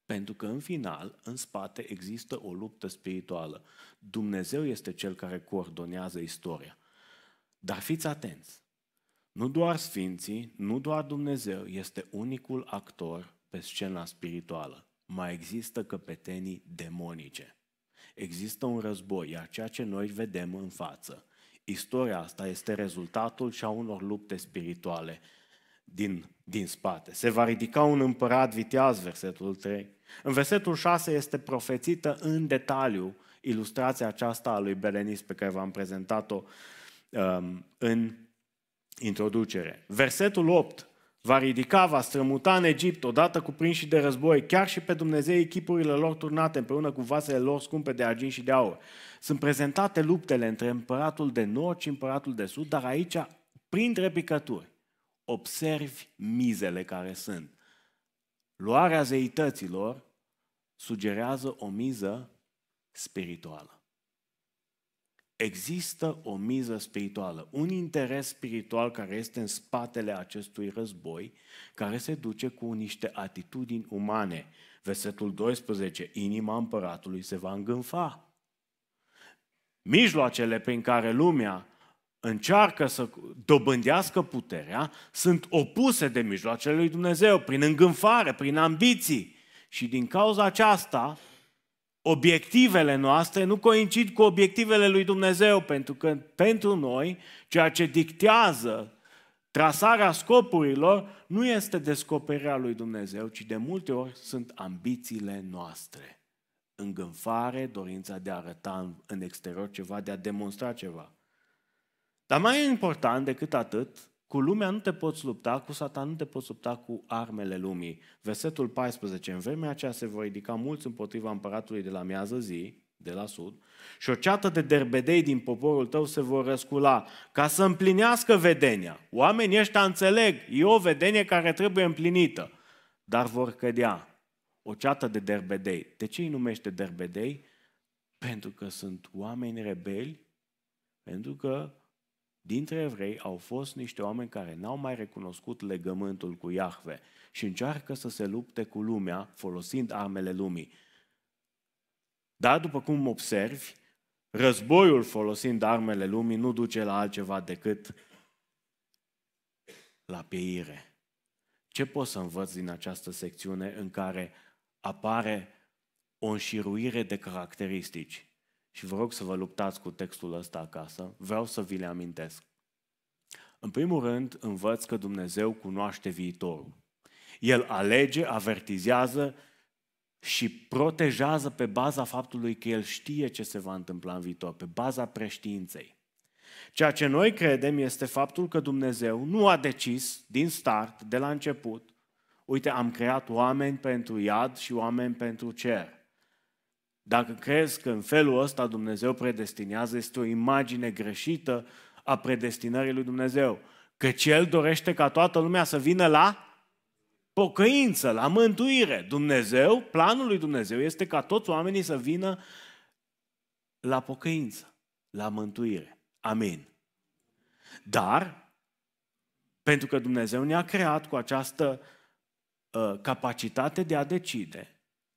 Pentru că în final, în spate, există o luptă spirituală. Dumnezeu este cel care coordonează istoria. Dar fiți atenți, nu doar Sfinții, nu doar Dumnezeu este unicul actor pe scena spirituală. Mai există căpetenii demonice. Există un război, iar ceea ce noi vedem în față, istoria asta este rezultatul și a unor lupte spirituale din, din spate. Se va ridica un împărat viteaz, versetul 3. În versetul 6 este profețită în detaliu ilustrația aceasta a lui Belenis pe care v-am prezentat-o um, în introducere. Versetul 8 va ridica, va strămuta în Egipt, odată cuprinși de război, chiar și pe Dumnezei echipurile lor turnate împreună cu vasele lor scumpe de argint și de aur. Sunt prezentate luptele între împăratul de nord și împăratul de sud, dar aici, printre picături, observi mizele care sunt. Luarea zeităților sugerează o miză spirituală există o miză spirituală, un interes spiritual care este în spatele acestui război, care se duce cu niște atitudini umane. Versetul 12, inima împăratului se va îngânfa. Mijloacele prin care lumea încearcă să dobândească puterea sunt opuse de mijloacele lui Dumnezeu, prin îngânfare, prin ambiții. Și din cauza aceasta, obiectivele noastre nu coincid cu obiectivele lui Dumnezeu, pentru că pentru noi, ceea ce dictează trasarea scopurilor nu este descoperirea lui Dumnezeu, ci de multe ori sunt ambițiile noastre. Îngânfare, dorința de a arăta în exterior ceva, de a demonstra ceva. Dar mai important decât atât, cu lumea nu te poți lupta, cu satan nu te poți lupta cu armele lumii. Versetul 14. În vremea aceea se vor ridica mulți împotriva împăratului de la miază zi, de la sud, și o ceată de derbedei din poporul tău se vor răscula, ca să împlinească vedenia. Oamenii ăștia înțeleg, e o vedenie care trebuie împlinită, dar vor cădea. O ceată de derbedei. De ce îi numește derbedei? Pentru că sunt oameni rebeli, pentru că dintre evrei au fost niște oameni care n-au mai recunoscut legământul cu Iahve și încearcă să se lupte cu lumea folosind armele lumii. Dar, după cum observi, războiul folosind armele lumii nu duce la altceva decât la pieire. Ce pot să învăț din această secțiune în care apare o înșiruire de caracteristici? Și vă rog să vă luptați cu textul ăsta acasă. Vreau să vi le amintesc. În primul rând, învăț că Dumnezeu cunoaște viitorul. El alege, avertizează și protejează pe baza faptului că El știe ce se va întâmpla în viitor, pe baza preștiinței. Ceea ce noi credem este faptul că Dumnezeu nu a decis din start, de la început, uite, am creat oameni pentru iad și oameni pentru cer. Dacă crezi că în felul ăsta Dumnezeu predestinează, este o imagine greșită a predestinării lui Dumnezeu. Căci El dorește ca toată lumea să vină la pocăință, la mântuire. Dumnezeu, planul lui Dumnezeu este ca toți oamenii să vină la pocăință, la mântuire. Amin. Dar, pentru că Dumnezeu ne-a creat cu această uh, capacitate de a decide,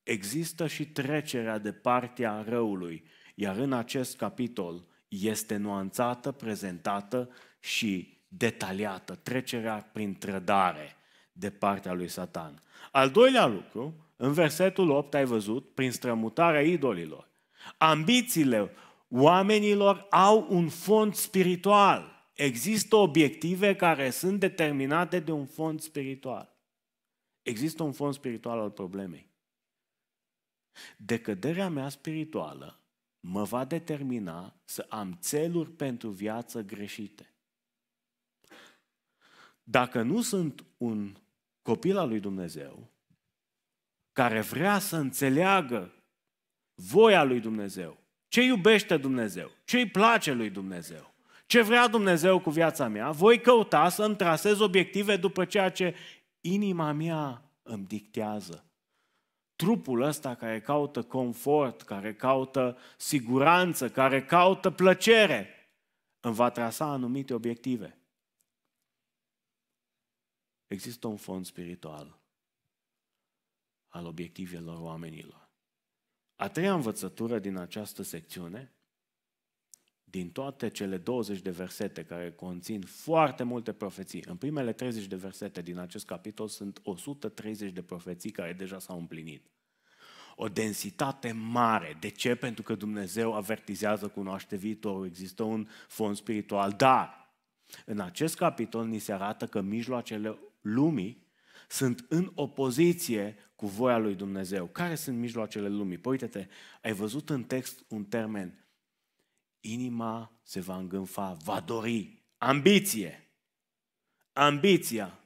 există și trecerea de partea răului, iar în acest capitol este nuanțată, prezentată și detaliată, trecerea prin trădare de partea lui Satan. Al doilea lucru, în versetul 8 ai văzut, prin strămutarea idolilor. Ambițiile oamenilor au un fond spiritual. Există obiective care sunt determinate de un fond spiritual. Există un fond spiritual al problemei. Decăderea mea spirituală mă va determina să am țeluri pentru viață greșite. Dacă nu sunt un copil al lui Dumnezeu, care vrea să înțeleagă voia lui Dumnezeu, ce iubește Dumnezeu, ce îi place lui Dumnezeu, ce vrea Dumnezeu cu viața mea, voi căuta să îmi trasez obiective după ceea ce inima mea îmi dictează trupul ăsta care caută confort, care caută siguranță, care caută plăcere, îmi va trasa anumite obiective. Există un fond spiritual al obiectivelor oamenilor. A treia învățătură din această secțiune din toate cele 20 de versete care conțin foarte multe profeții. În primele 30 de versete din acest capitol sunt 130 de profeții care deja s-au împlinit. O densitate mare. De ce? Pentru că Dumnezeu avertizează, cunoaște viitorul, există un fond spiritual. Dar, în acest capitol ni se arată că mijloacele lumii sunt în opoziție cu voia lui Dumnezeu. Care sunt mijloacele lumii? Păi uite-te, ai văzut în text un termen inima se va îngânfa, va dori. Ambiție. Ambiția.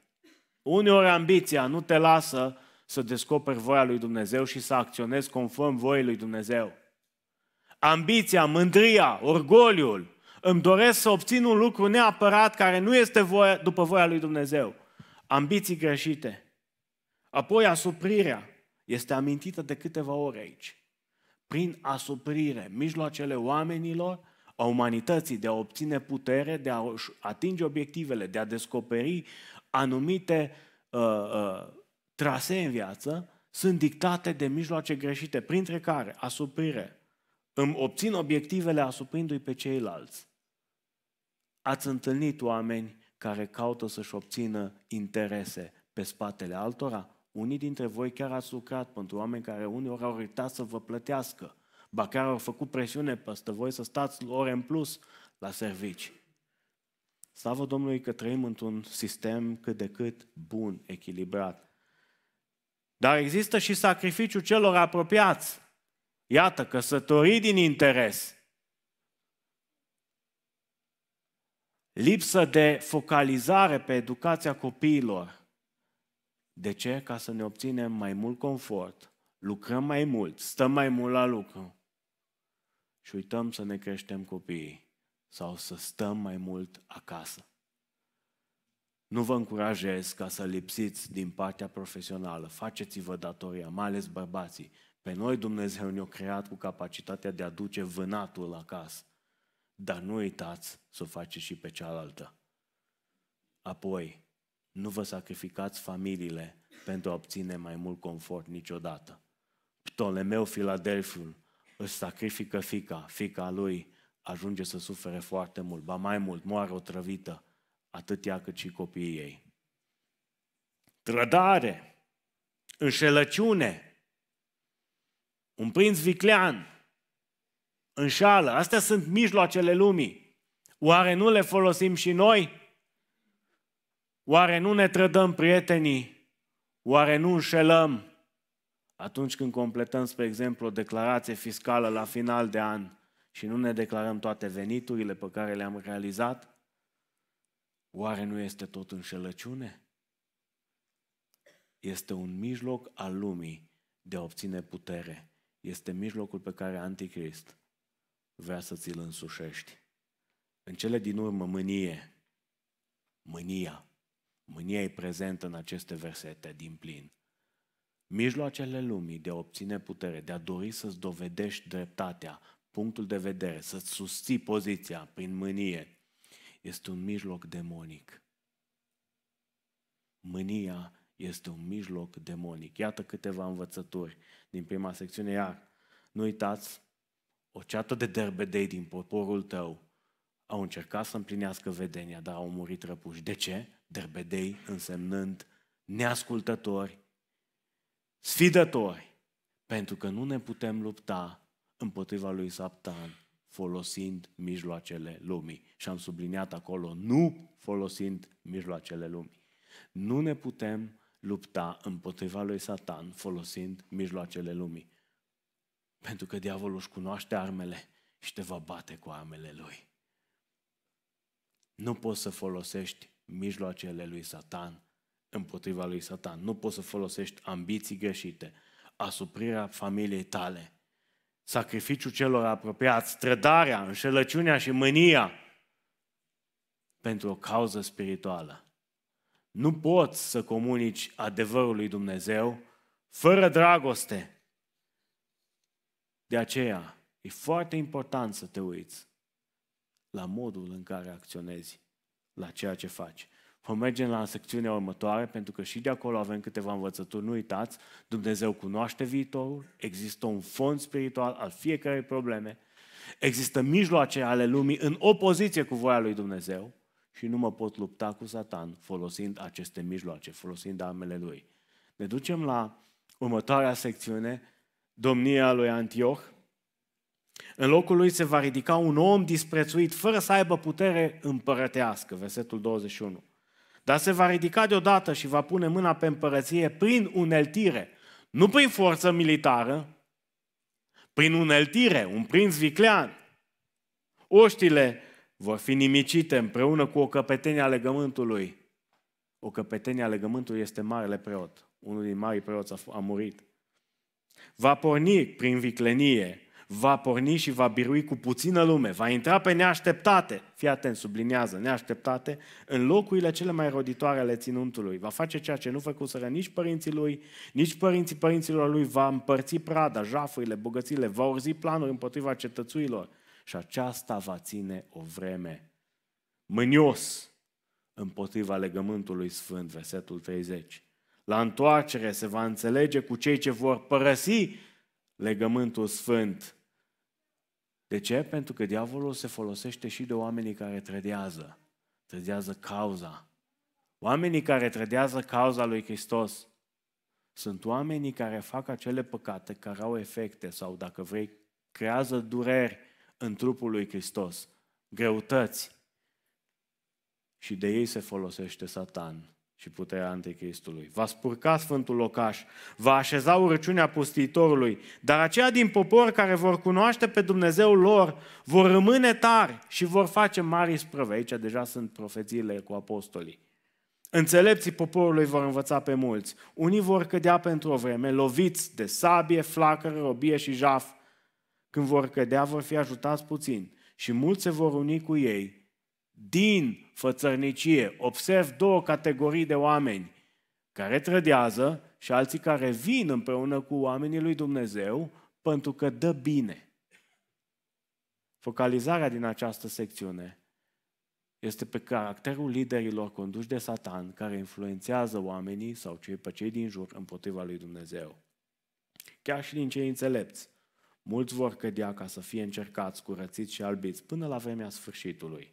Uneori ambiția nu te lasă să descoperi voia lui Dumnezeu și să acționezi conform voii lui Dumnezeu. Ambiția, mândria, orgoliul. Îmi doresc să obțin un lucru neapărat care nu este voia, după voia lui Dumnezeu. Ambiții greșite. Apoi asuprirea este amintită de câteva ori aici prin asuprire, mijloacele oamenilor, a umanității de a obține putere, de a atinge obiectivele, de a descoperi anumite uh, uh, trasee în viață, sunt dictate de mijloace greșite, printre care asuprire. Îmi obțin obiectivele asuprindu-i pe ceilalți. Ați întâlnit oameni care caută să-și obțină interese pe spatele altora? Unii dintre voi chiar ați lucrat pentru oameni care uneori au uitat să vă plătească, ba chiar au făcut presiune peste voi să stați ore în plus la servici. Slavă Domnului că trăim într-un sistem cât de cât bun, echilibrat. Dar există și sacrificiul celor apropiați. Iată, căsătorii din interes. Lipsă de focalizare pe educația copiilor. De ce? Ca să ne obținem mai mult confort, lucrăm mai mult, stăm mai mult la lucru și uităm să ne creștem copiii sau să stăm mai mult acasă. Nu vă încurajez ca să lipsiți din partea profesională. Faceți-vă datoria, mai ales bărbații. Pe noi Dumnezeu ne-a creat cu capacitatea de a duce vânatul acasă. Dar nu uitați să o faceți și pe cealaltă. Apoi, nu vă sacrificați familiile pentru a obține mai mult confort niciodată. Ptolemeu Filadelfiul își sacrifică fica, fica lui ajunge să sufere foarte mult, ba mai mult, moare o trăvită, atât ea cât și copiii ei. Trădare, înșelăciune, un prinț viclean, înșală, astea sunt mijloacele lumii. Oare nu le folosim și noi? Oare nu ne trădăm prietenii? Oare nu înșelăm atunci când completăm, spre exemplu, o declarație fiscală la final de an și nu ne declarăm toate veniturile pe care le-am realizat? Oare nu este tot înșelăciune? Este un mijloc al lumii de a obține putere. Este mijlocul pe care Anticrist vrea să ți-l însușești. În cele din urmă, mânie. Mânia. Mânia e prezentă în aceste versete din plin. Mijloacele lumii de a obține putere, de a dori să-ți dovedești dreptatea, punctul de vedere, să-ți susții poziția prin mânie, este un mijloc demonic. Mânia este un mijloc demonic. Iată câteva învățături din prima secțiune, iar nu uitați, o ceată de derbedei din poporul tău au încercat să împlinească vedenia, dar au murit răpuși. De ce? Derbedei însemnând neascultători, sfidători, pentru că nu ne putem lupta împotriva lui Satan folosind mijloacele lumii. Și am subliniat acolo, nu folosind mijloacele lumii. Nu ne putem lupta împotriva lui Satan folosind mijloacele lumii. Pentru că diavolul își cunoaște armele și te va bate cu armele lui. Nu poți să folosești mijloacele lui Satan împotriva lui Satan. Nu poți să folosești ambiții greșite, asuprirea familiei tale, sacrificiul celor apropiați, trădarea, înșelăciunea și mânia pentru o cauză spirituală. Nu poți să comunici adevărul lui Dumnezeu fără dragoste. De aceea, e foarte important să te uiți la modul în care acționezi, la ceea ce faci. Vom merge la secțiunea următoare, pentru că și de acolo avem câteva învățături. Nu uitați, Dumnezeu cunoaște viitorul, există un fond spiritual al fiecarei probleme, există mijloace ale lumii în opoziție cu voia lui Dumnezeu și nu mă pot lupta cu Satan folosind aceste mijloace, folosind armele lui. Ne ducem la următoarea secțiune, domnia lui Antioch. În locul lui se va ridica un om disprețuit, fără să aibă putere împărătească, versetul 21. Dar se va ridica deodată și va pune mâna pe împărăție prin uneltire, nu prin forță militară, prin uneltire, un prinț viclean. Oștile vor fi nimicite împreună cu o căpetenie a legământului. O căpetenie a legământului este marele preot. Unul din mari preoți a, a murit. Va porni prin viclenie va porni și va birui cu puțină lume, va intra pe neașteptate, fii atent, subliniază, neașteptate, în locurile cele mai roditoare ale ținuntului. Va face ceea ce nu făcuseră nici părinții lui, nici părinții părinților lui, va împărți prada, jafurile, bogățile, va urzi planuri împotriva cetățuilor și aceasta va ține o vreme. Mânios împotriva legământului sfânt, versetul 30. La întoarcere se va înțelege cu cei ce vor părăsi legământul sfânt De ce? Pentru că diavolul se folosește și de oamenii care trădează. Trădează cauza. Oamenii care trădează cauza lui Hristos sunt oamenii care fac acele păcate care au efecte sau, dacă vrei, creează dureri în trupul lui Hristos, greutăți. Și de ei se folosește Satan și puterea anticristului. Va spurca sfântul locaș, va așeza urăciunea pustitorului, dar aceia din popor care vor cunoaște pe Dumnezeul lor vor rămâne tari și vor face mari sprăve. Aici deja sunt profețiile cu apostolii. Înțelepții poporului vor învăța pe mulți. Unii vor cădea pentru o vreme, loviți de sabie, flacără, robie și jaf. Când vor cădea, vor fi ajutați puțin și mulți se vor uni cu ei din fățărnicie. Observ două categorii de oameni care trădează și alții care vin împreună cu oamenii lui Dumnezeu pentru că dă bine. Focalizarea din această secțiune este pe caracterul liderilor conduși de Satan care influențează oamenii sau cei pe cei din jur împotriva lui Dumnezeu. Chiar și din cei înțelepți. Mulți vor cădea ca să fie încercați, curățiți și albiți până la vremea sfârșitului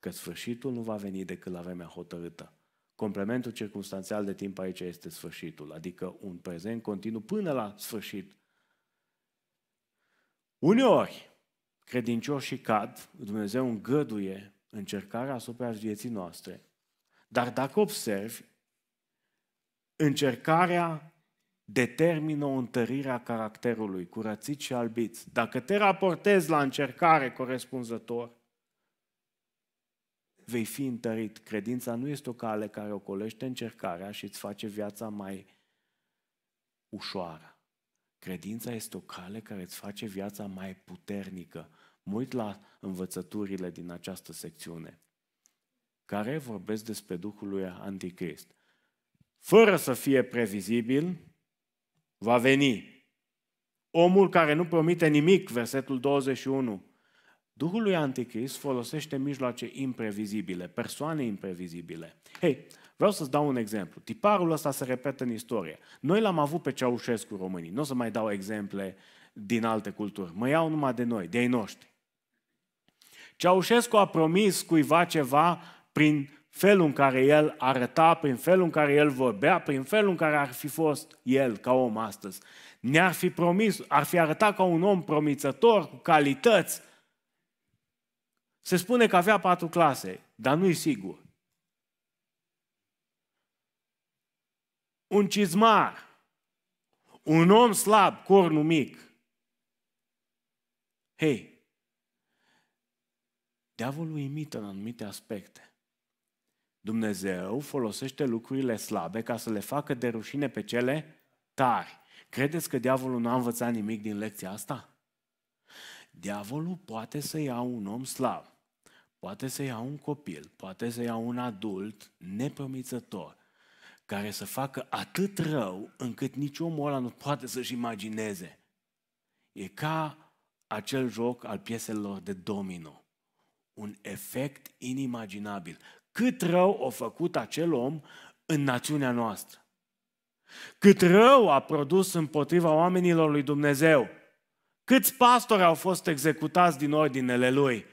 că sfârșitul nu va veni decât la vremea hotărâtă. Complementul circunstanțial de timp aici este sfârșitul, adică un prezent continuu până la sfârșit. Uneori, credincioșii cad, Dumnezeu îngăduie încercarea asupra vieții noastre, dar dacă observi, încercarea determină o întărire a caracterului, curățit și albit. Dacă te raportezi la încercare corespunzător, vei fi întărit. Credința nu este o cale care ocolește încercarea și îți face viața mai ușoară. Credința este o cale care îți face viața mai puternică. Mă uit la învățăturile din această secțiune, care vorbesc despre Duhul lui Anticrist. Fără să fie previzibil, va veni. Omul care nu promite nimic, versetul 21, Duhul lui Antichrist folosește mijloace imprevizibile, persoane imprevizibile. Hei, vreau să-ți dau un exemplu. Tiparul ăsta se repetă în istorie. Noi l-am avut pe Ceaușescu românii. Nu o să mai dau exemple din alte culturi. Mă iau numai de noi, de ai noștri. Ceaușescu a promis cuiva ceva prin felul în care el arăta, prin felul în care el vorbea, prin felul în care ar fi fost el ca om astăzi. Ne-ar fi promis, ar fi arătat ca un om promițător, cu calități, se spune că avea patru clase, dar nu-i sigur. Un cizmar, un om slab, cornul mic. Hei, diavolul imită în anumite aspecte. Dumnezeu folosește lucrurile slabe ca să le facă de rușine pe cele tari. Credeți că diavolul nu a învățat nimic din lecția asta? Diavolul poate să ia un om slab, poate să ia un copil, poate să ia un adult nepromițător, care să facă atât rău încât nici omul ăla nu poate să-și imagineze. E ca acel joc al pieselor de domino. Un efect inimaginabil. Cât rău a făcut acel om în națiunea noastră. Cât rău a produs împotriva oamenilor lui Dumnezeu. Câți pastori au fost executați din ordinele lui.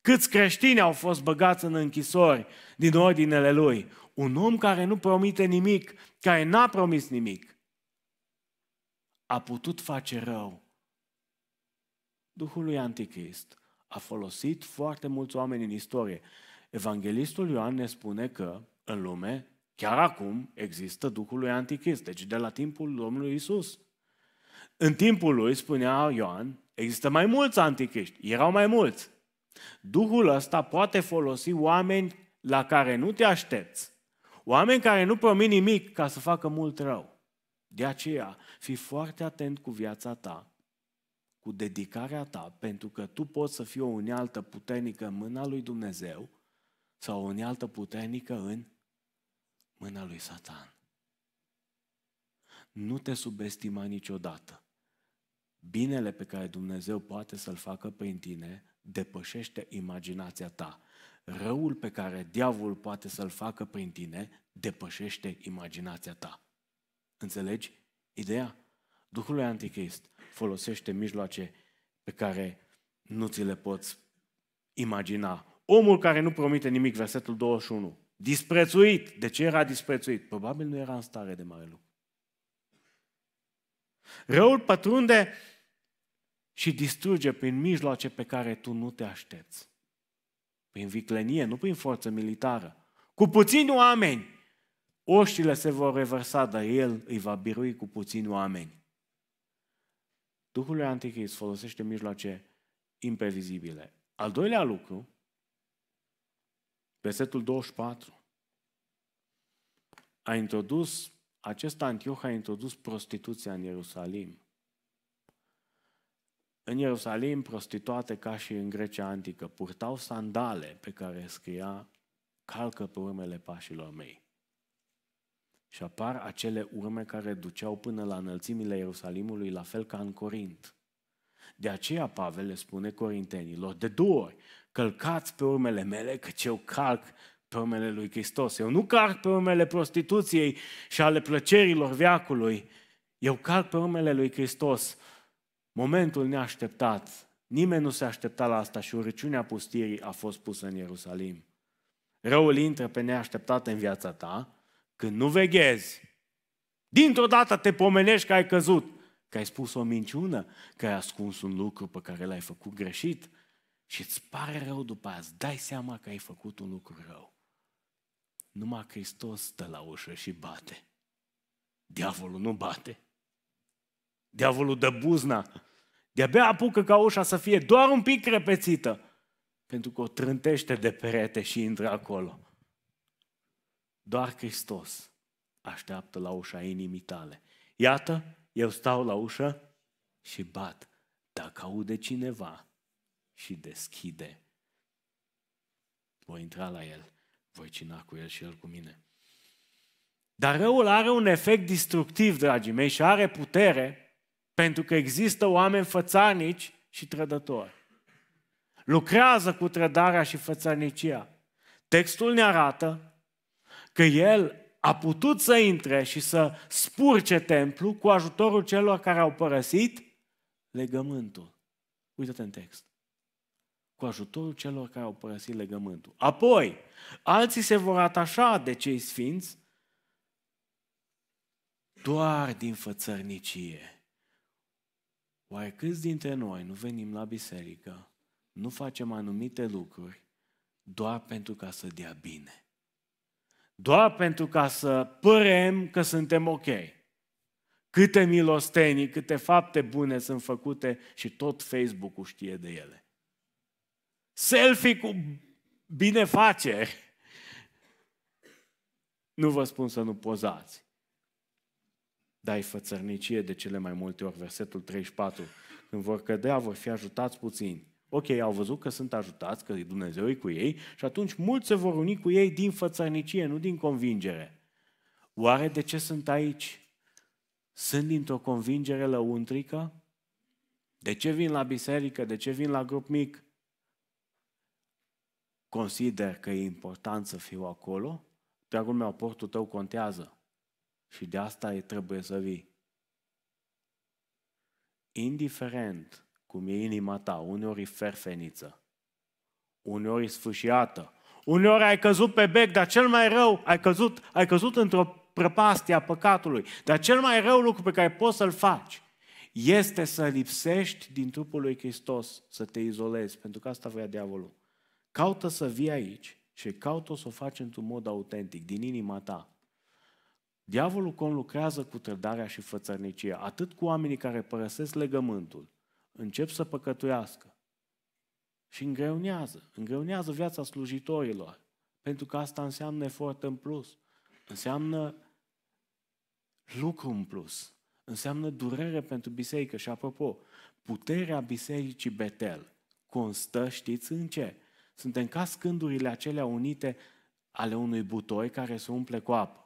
Câți creștini au fost băgați în închisori din ordinele lui. Un om care nu promite nimic, care n-a promis nimic, a putut face rău. Duhul lui Antichrist a folosit foarte mulți oameni în istorie. Evanghelistul Ioan ne spune că în lume, chiar acum, există Duhul lui Antichrist, deci de la timpul Domnului Isus. În timpul lui, spunea Ioan, există mai mulți anticriști, erau mai mulți. Duhul ăsta poate folosi oameni la care nu te aștepți, oameni care nu promit nimic ca să facă mult rău. De aceea, fii foarte atent cu viața ta, cu dedicarea ta, pentru că tu poți să fii o unealtă puternică în mâna lui Dumnezeu sau o unealtă puternică în mâna lui Satan. Nu te subestima niciodată. Binele pe care Dumnezeu poate să-l facă prin tine depășește imaginația ta. Răul pe care diavolul poate să-l facă prin tine depășește imaginația ta. Înțelegi ideea? Duhul lui Antichrist folosește mijloace pe care nu ți le poți imagina. Omul care nu promite nimic, versetul 21, disprețuit. De ce era disprețuit? Probabil nu era în stare de mare lucru. Răul pătrunde și distruge prin mijloace pe care tu nu te aștepți. Prin viclenie, nu prin forță militară. Cu puțini oameni, oștile se vor reversa, dar el îi va birui cu puțini oameni. Duhul lui Antichrist folosește mijloace imprevizibile. Al doilea lucru, versetul 24, a introdus, acest Antioch a introdus prostituția în Ierusalim. În Ierusalim, prostituate ca și în Grecia antică, purtau sandale pe care scria calcă pe urmele pașilor mei. Și apar acele urme care duceau până la înălțimile Ierusalimului, la fel ca în Corint. De aceea Pavel le spune corintenilor de două ori, călcați pe urmele mele, căci eu calc pe urmele lui Hristos. Eu nu calc pe urmele prostituției și ale plăcerilor veacului, eu calc pe urmele lui Hristos. Momentul neașteptat, nimeni nu se aștepta la asta și urăciunea pustirii a fost pusă în Ierusalim. Răul intră pe neașteptat în viața ta când nu veghezi. Dintr-o dată te pomenești că ai căzut, că ai spus o minciună, că ai ascuns un lucru pe care l-ai făcut greșit și îți pare rău după aia, îți dai seama că ai făcut un lucru rău. Numai Hristos stă la ușă și bate. Diavolul nu bate. Diavolul dă buzna. De-abia apucă ca ușa să fie doar un pic repețită, pentru că o trântește de perete și intră acolo. Doar Hristos așteaptă la ușa inimii tale. Iată, eu stau la ușă și bat. Dacă aude cineva și deschide, voi intra la el, voi cina cu el și el cu mine. Dar răul are un efect destructiv, dragii mei, și are putere pentru că există oameni fățarnici și trădători. Lucrează cu trădarea și fățarnicia. Textul ne arată că el a putut să intre și să spurce templu cu ajutorul celor care au părăsit legământul. Uită-te în text. Cu ajutorul celor care au părăsit legământul. Apoi, alții se vor atașa de cei sfinți doar din fățărnicie. Oare câți dintre noi nu venim la biserică, nu facem anumite lucruri doar pentru ca să dea bine? doar pentru ca să părem că suntem ok. Câte milostenii, câte fapte bune sunt făcute și tot Facebook-ul știe de ele. Selfie cu binefaceri. Nu vă spun să nu pozați. Dai fățărnicie de cele mai multe ori. Versetul 34. Când vor cădea, vor fi ajutați puțini. Ok, au văzut că sunt ajutați, că Dumnezeu e cu ei și atunci mulți se vor uni cu ei din fățărnicie, nu din convingere. Oare de ce sunt aici? Sunt dintr-o convingere lăuntrică? De ce vin la biserică? De ce vin la grup mic? Consider că e important să fiu acolo? Dragul meu, aportul tău contează. Și de asta e trebuie să vii. Indiferent cum e inima ta, uneori e ferfeniță, uneori e sfâșiată, uneori ai căzut pe bec, dar cel mai rău, ai căzut, ai căzut într-o prăpastie a păcatului, dar cel mai rău lucru pe care poți să-l faci este să lipsești din trupul lui Hristos, să te izolezi, pentru că asta vrea diavolul. Caută să vii aici și caută să o faci într-un mod autentic, din inima ta. Diavolul conlucrează cu trădarea și fățărnicia, atât cu oamenii care părăsesc legământul, încep să păcătuiască. Și îngreunează, îngreunează viața slujitorilor. Pentru că asta înseamnă efort în plus. Înseamnă lucru în plus. Înseamnă durere pentru biserică. Și apropo, puterea bisericii Betel constă, știți în ce? Suntem ca scândurile acelea unite ale unui butoi care se umple cu apă.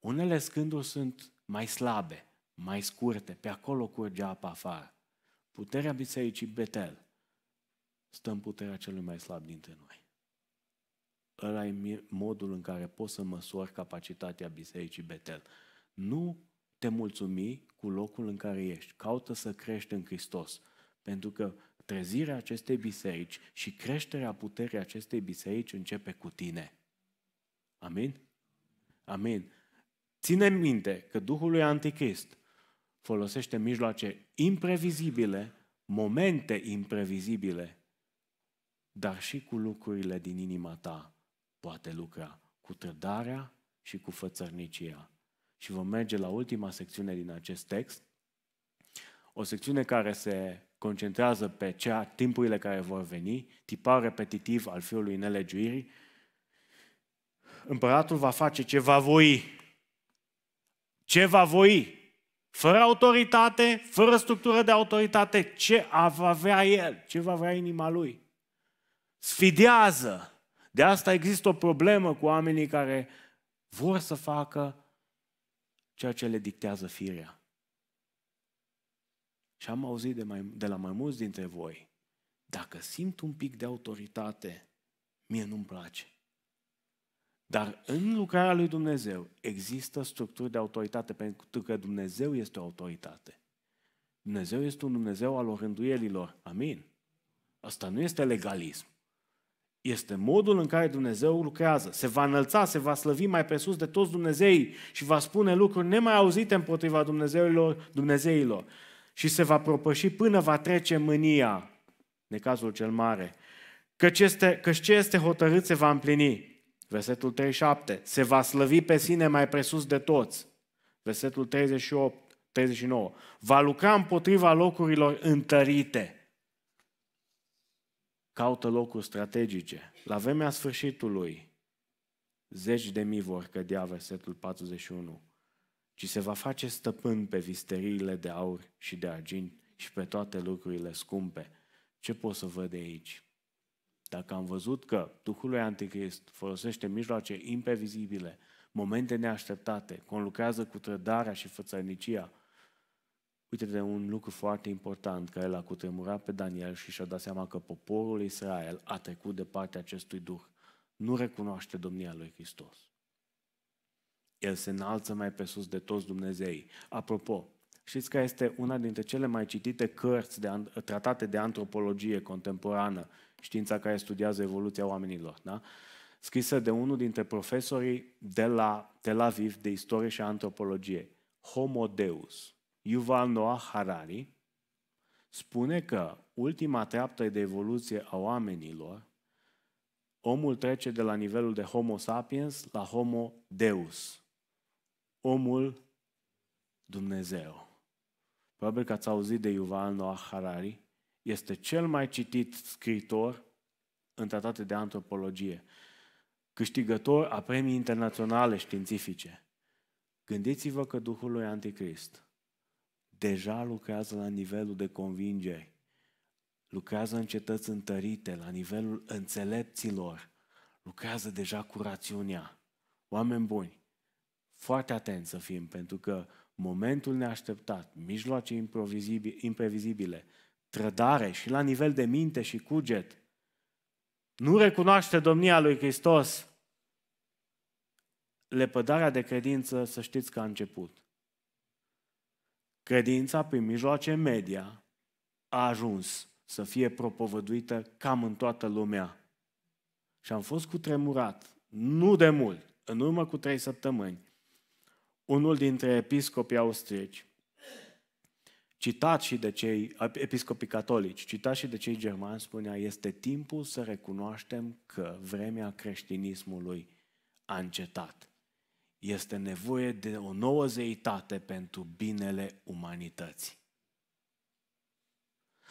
Unele scânduri sunt mai slabe, mai scurte, pe acolo curge apa afară. Puterea bisericii Betel stă în puterea celui mai slab dintre noi. Ăla e modul în care poți să măsori capacitatea bisericii Betel. Nu te mulțumi cu locul în care ești. Caută să crești în Hristos. Pentru că trezirea acestei biserici și creșterea puterii acestei biserici începe cu tine. Amin? Amin. Ține minte că Duhul lui Antichrist folosește mijloace imprevizibile, momente imprevizibile, dar și cu lucrurile din inima ta poate lucra, cu trădarea și cu fățărnicia. Și vom merge la ultima secțiune din acest text, o secțiune care se concentrează pe cea, timpurile care vor veni, tipar repetitiv al fiului nelegiuirii. Împăratul va face ce va voi. Ce va voi? Fără autoritate, fără structură de autoritate, ce va avea el? Ce va vrea inima lui? Sfidează. De asta există o problemă cu oamenii care vor să facă ceea ce le dictează firea. Și am auzit de, mai, de la mai mulți dintre voi, dacă simt un pic de autoritate, mie nu-mi place. Dar în lucrarea lui Dumnezeu există structuri de autoritate, pentru că Dumnezeu este o autoritate. Dumnezeu este un Dumnezeu al orânduielilor. Amin. Asta nu este legalism. Este modul în care Dumnezeu lucrează. Se va înălța, se va slăvi mai presus de toți Dumnezeii și va spune lucruri nemai auzite împotriva Dumnezeilor, Dumnezeilor și se va propăși până va trece mânia, necazul cel mare. Căci, este, căci ce este hotărât se va împlini. Versetul 37. Se va slăvi pe sine mai presus de toți. Versetul 38, 39. Va lucra împotriva locurilor întărite. Caută locuri strategice. La vremea sfârșitului, zeci de mii vor cădea, versetul 41 ci se va face stăpân pe visteriile de aur și de argint și pe toate lucrurile scumpe. Ce pot să văd de aici? Dacă am văzut că Duhul lui Anticrist folosește mijloace imprevizibile, momente neașteptate, conlucrează cu trădarea și fățărnicia, uite de un lucru foarte important care l-a cutremurat pe Daniel și și-a dat seama că poporul Israel a trecut de partea acestui Duh. Nu recunoaște domnia lui Hristos. El se înalță mai pe sus de toți Dumnezei. Apropo, știți că este una dintre cele mai citite cărți de, tratate de antropologie contemporană, știința care studiază evoluția oamenilor, da? scrisă de unul dintre profesorii de la Tel Aviv de istorie și antropologie, Homo Deus, Yuval Noah Harari, spune că ultima treaptă de evoluție a oamenilor, omul trece de la nivelul de Homo sapiens la Homo Deus, omul Dumnezeu. Probabil că ați auzit de Yuval Noah Harari. Este cel mai citit scriitor în tratate de antropologie. Câștigător a premii internaționale științifice. Gândiți-vă că Duhul lui Anticrist deja lucrează la nivelul de convingeri. Lucrează în cetăți întărite, la nivelul înțelepților. Lucrează deja cu rațiunea. Oameni buni, foarte atenți să fim, pentru că momentul neașteptat, mijloace imprevizibile, trădare și la nivel de minte și cuget, nu recunoaște domnia lui Hristos, lepădarea de credință, să știți că a început. Credința prin mijloace media a ajuns să fie propovăduită cam în toată lumea. Și am fost cutremurat, nu de mult, în urmă cu trei săptămâni, unul dintre episcopii austrieci, citat și de cei episcopii catolici, citat și de cei germani, spunea, este timpul să recunoaștem că vremea creștinismului a încetat. Este nevoie de o nouă zeitate pentru binele umanității.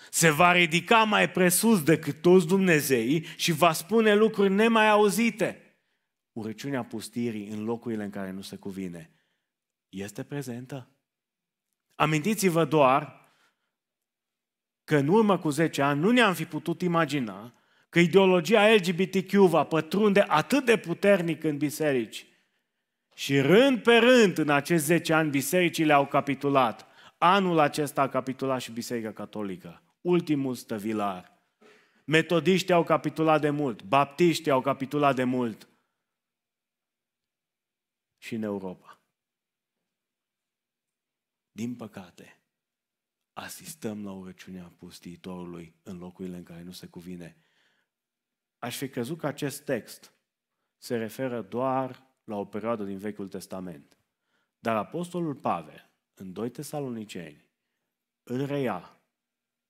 Se va ridica mai presus decât toți Dumnezeii și va spune lucruri nemai auzite. Urăciunea pustirii în locurile în care nu se cuvine este prezentă. Amintiți-vă doar că în urmă cu 10 ani nu ne-am fi putut imagina că ideologia LGBTQ va pătrunde atât de puternic în biserici. Și rând pe rând în acești 10 ani bisericile au capitulat. Anul acesta a capitulat și Biserica Catolică. Ultimul stăvilar. Metodiștii au capitulat de mult, baptiștii au capitulat de mult. Și în Europa. Din păcate, asistăm la urăciunea pustiitorului în locurile în care nu se cuvine. Aș fi crezut că acest text se referă doar la o perioadă din Vechiul Testament. Dar Apostolul Pavel, în 2 Tesaloniceni, îl reia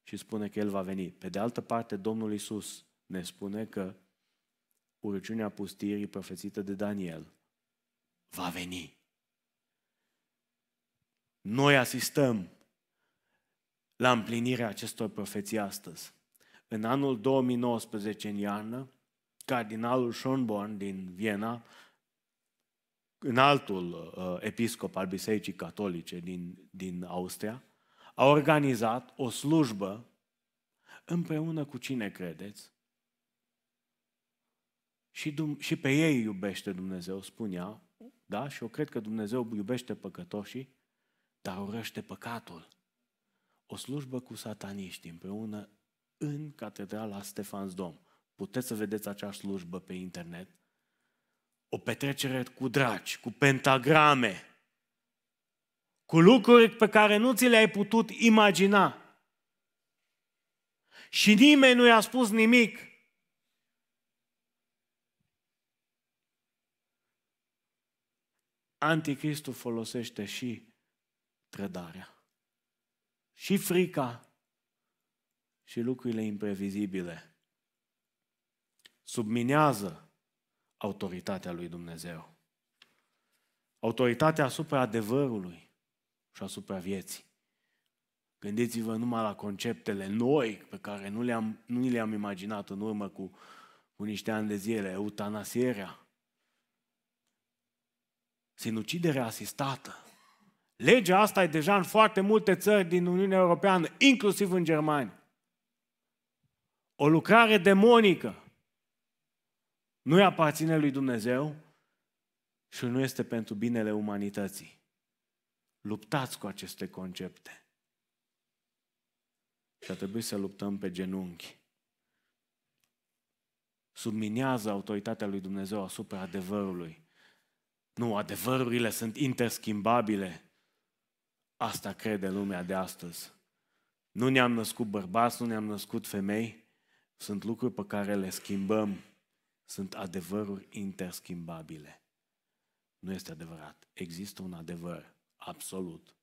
și spune că el va veni. Pe de altă parte, Domnul Isus ne spune că urăciunea pustirii profețită de Daniel va veni. Noi asistăm la împlinirea acestor profeții astăzi. În anul 2019, în iarnă, cardinalul Schönborn din Viena, înaltul uh, episcop al Bisericii Catolice din, din Austria, a organizat o slujbă împreună cu cine credeți? Și, și pe ei iubește Dumnezeu, spunea, da? Și eu cred că Dumnezeu iubește păcătoșii, dar urăște păcatul. O slujbă cu sataniști împreună în catedrala Dom. Puteți să vedeți acea slujbă pe internet. O petrecere cu dragi, cu pentagrame, cu lucruri pe care nu ți le-ai putut imagina. Și nimeni nu i-a spus nimic. Anticristul folosește și trădarea, și frica, și lucrurile imprevizibile. Subminează autoritatea lui Dumnezeu. Autoritatea asupra adevărului și asupra vieții. Gândiți-vă numai la conceptele noi pe care nu le-am, nu le-am imaginat în urmă cu, cu niște ani de zile. Eutanasierea, sinuciderea asistată. Legea asta e deja în foarte multe țări din Uniunea Europeană, inclusiv în Germania. O lucrare demonică nu îi aparține lui Dumnezeu și nu este pentru binele umanității. Luptați cu aceste concepte. Și a trebuit să luptăm pe genunchi. Subminează autoritatea lui Dumnezeu asupra adevărului. Nu, adevărurile sunt interschimbabile. Asta crede lumea de astăzi. Nu ne-am născut bărbați, nu ne-am născut femei. Sunt lucruri pe care le schimbăm. Sunt adevăruri interschimbabile. Nu este adevărat. Există un adevăr absolut.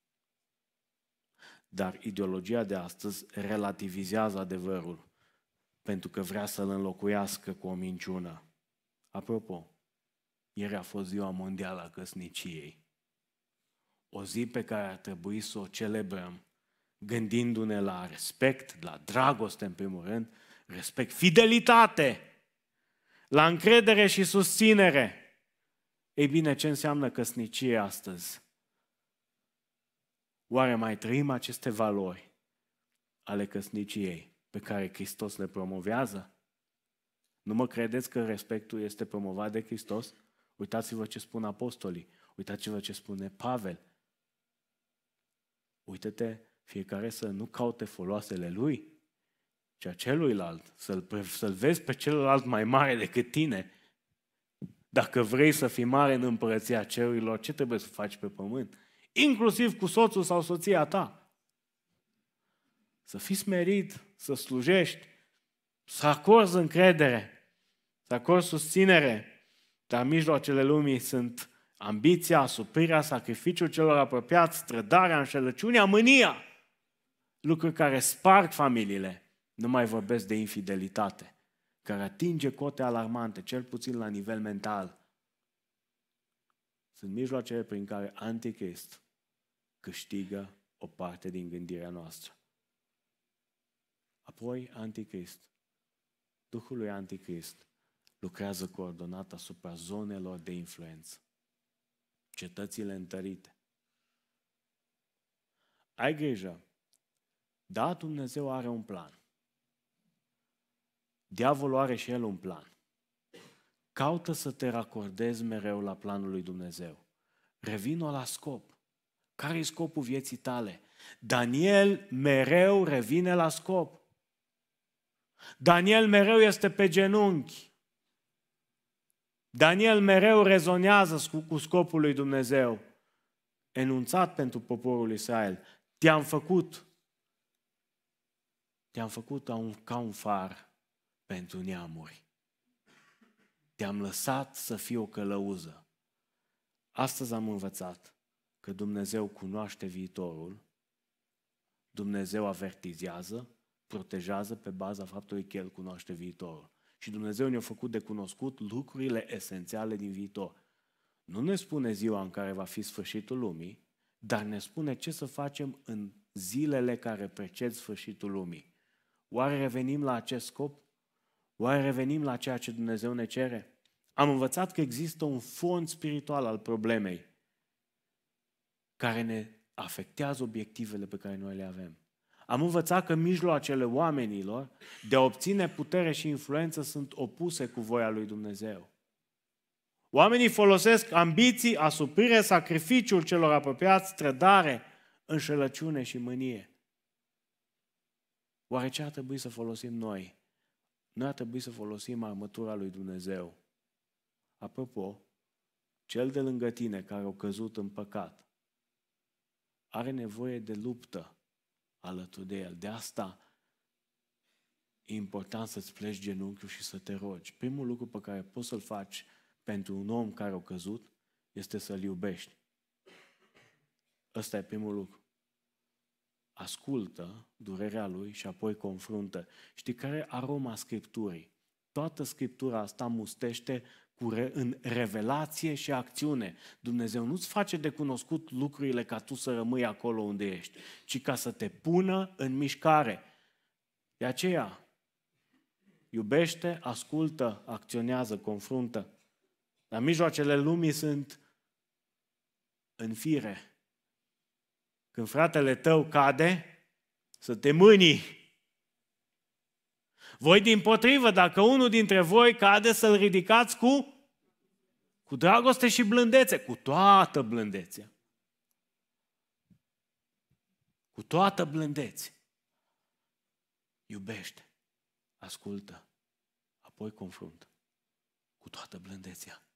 Dar ideologia de astăzi relativizează adevărul pentru că vrea să-l înlocuiască cu o minciună. Apropo, ieri a fost ziua mondială a căsniciei. O zi pe care ar trebui să o celebrăm gândindu-ne la respect, la dragoste în primul rând, respect, fidelitate, la încredere și susținere. Ei bine, ce înseamnă căsnicie astăzi? Oare mai trăim aceste valori ale căsniciei pe care Hristos le promovează? Nu mă credeți că respectul este promovat de Hristos? Uitați-vă ce spun apostolii, uitați-vă ce spune Pavel. Uită-te fiecare să nu caute foloasele lui, ci a celuilalt, să-l, să-l vezi pe celălalt mai mare decât tine. Dacă vrei să fii mare în împărăția cerurilor, ce trebuie să faci pe pământ? inclusiv cu soțul sau soția ta. Să fii smerit, să slujești, să acorzi încredere, să acorzi susținere, dar mijloacele lumii sunt ambiția, suprirea, sacrificiul celor apropiați, strădarea, înșelăciunea, mânia. Lucruri care sparg familiile. Nu mai vorbesc de infidelitate, care atinge cote alarmante, cel puțin la nivel mental. Sunt mijloacele prin care Antichrist câștigă o parte din gândirea noastră. Apoi, Anticrist. Duhul lui Anticrist lucrează coordonat asupra zonelor de influență. Cetățile întărite. Ai grijă. Da, Dumnezeu are un plan. Diavolul are și el un plan. Caută să te racordezi mereu la planul lui Dumnezeu. Revină la scop. Care e scopul vieții tale? Daniel mereu revine la scop. Daniel mereu este pe genunchi. Daniel mereu rezonează cu, cu scopul lui Dumnezeu. Enunțat pentru poporul Israel. Te-am făcut Te-am făcut ca un far pentru neamuri. Te-am lăsat să fii o călăuză. Astăzi am învățat că Dumnezeu cunoaște viitorul, Dumnezeu avertizează, protejează pe baza faptului că El cunoaște viitorul. Și Dumnezeu ne-a făcut de cunoscut lucrurile esențiale din viitor. Nu ne spune ziua în care va fi sfârșitul lumii, dar ne spune ce să facem în zilele care preced sfârșitul lumii. Oare revenim la acest scop? Oare revenim la ceea ce Dumnezeu ne cere? Am învățat că există un fond spiritual al problemei care ne afectează obiectivele pe care noi le avem. Am învățat că mijloacele oamenilor de a obține putere și influență sunt opuse cu voia lui Dumnezeu. Oamenii folosesc ambiții, asuprire, sacrificiul celor apropiați, trădare, înșelăciune și mânie. Oare ce ar trebui să folosim noi? Noi ar trebui să folosim armătura lui Dumnezeu. Apropo, cel de lângă tine care a căzut în păcat are nevoie de luptă alături de el. De asta e important să-ți pleci genunchiul și să te rogi. Primul lucru pe care poți să-l faci pentru un om care a căzut este să-l iubești. Ăsta e primul lucru. Ascultă durerea lui și apoi confruntă. Știi care e aroma Scripturii? Toată Scriptura asta mustește cu re- în revelație și acțiune. Dumnezeu nu-ți face de cunoscut lucrurile ca tu să rămâi acolo unde ești, ci ca să te pună în mișcare. De aceea, iubește, ascultă, acționează, confruntă. Dar mijloacele lumii sunt în fire. Când fratele tău cade, să te mâni. Voi din potrivă, dacă unul dintre voi cade, să-l ridicați cu, cu dragoste și blândețe, cu toată blândețea. Cu toată blândețe. Iubește, ascultă, apoi confruntă. Cu toată blândețea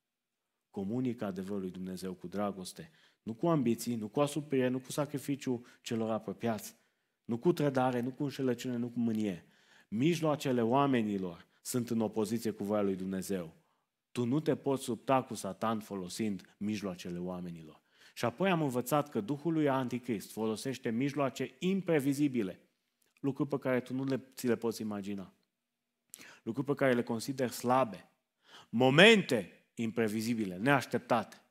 comunică adevărul lui Dumnezeu cu dragoste, nu cu ambiții, nu cu asuprire, nu cu sacrificiu celor apropiați, nu cu trădare, nu cu înșelăciune, nu cu mânie. Mijloacele oamenilor sunt în opoziție cu voia lui Dumnezeu. Tu nu te poți subta cu Satan folosind mijloacele oamenilor. Și apoi am învățat că Duhul lui Anticrist folosește mijloace imprevizibile, lucruri pe care tu nu le, ți le poți imagina, lucruri pe care le consider slabe, momente imprevizibile, neașteptate.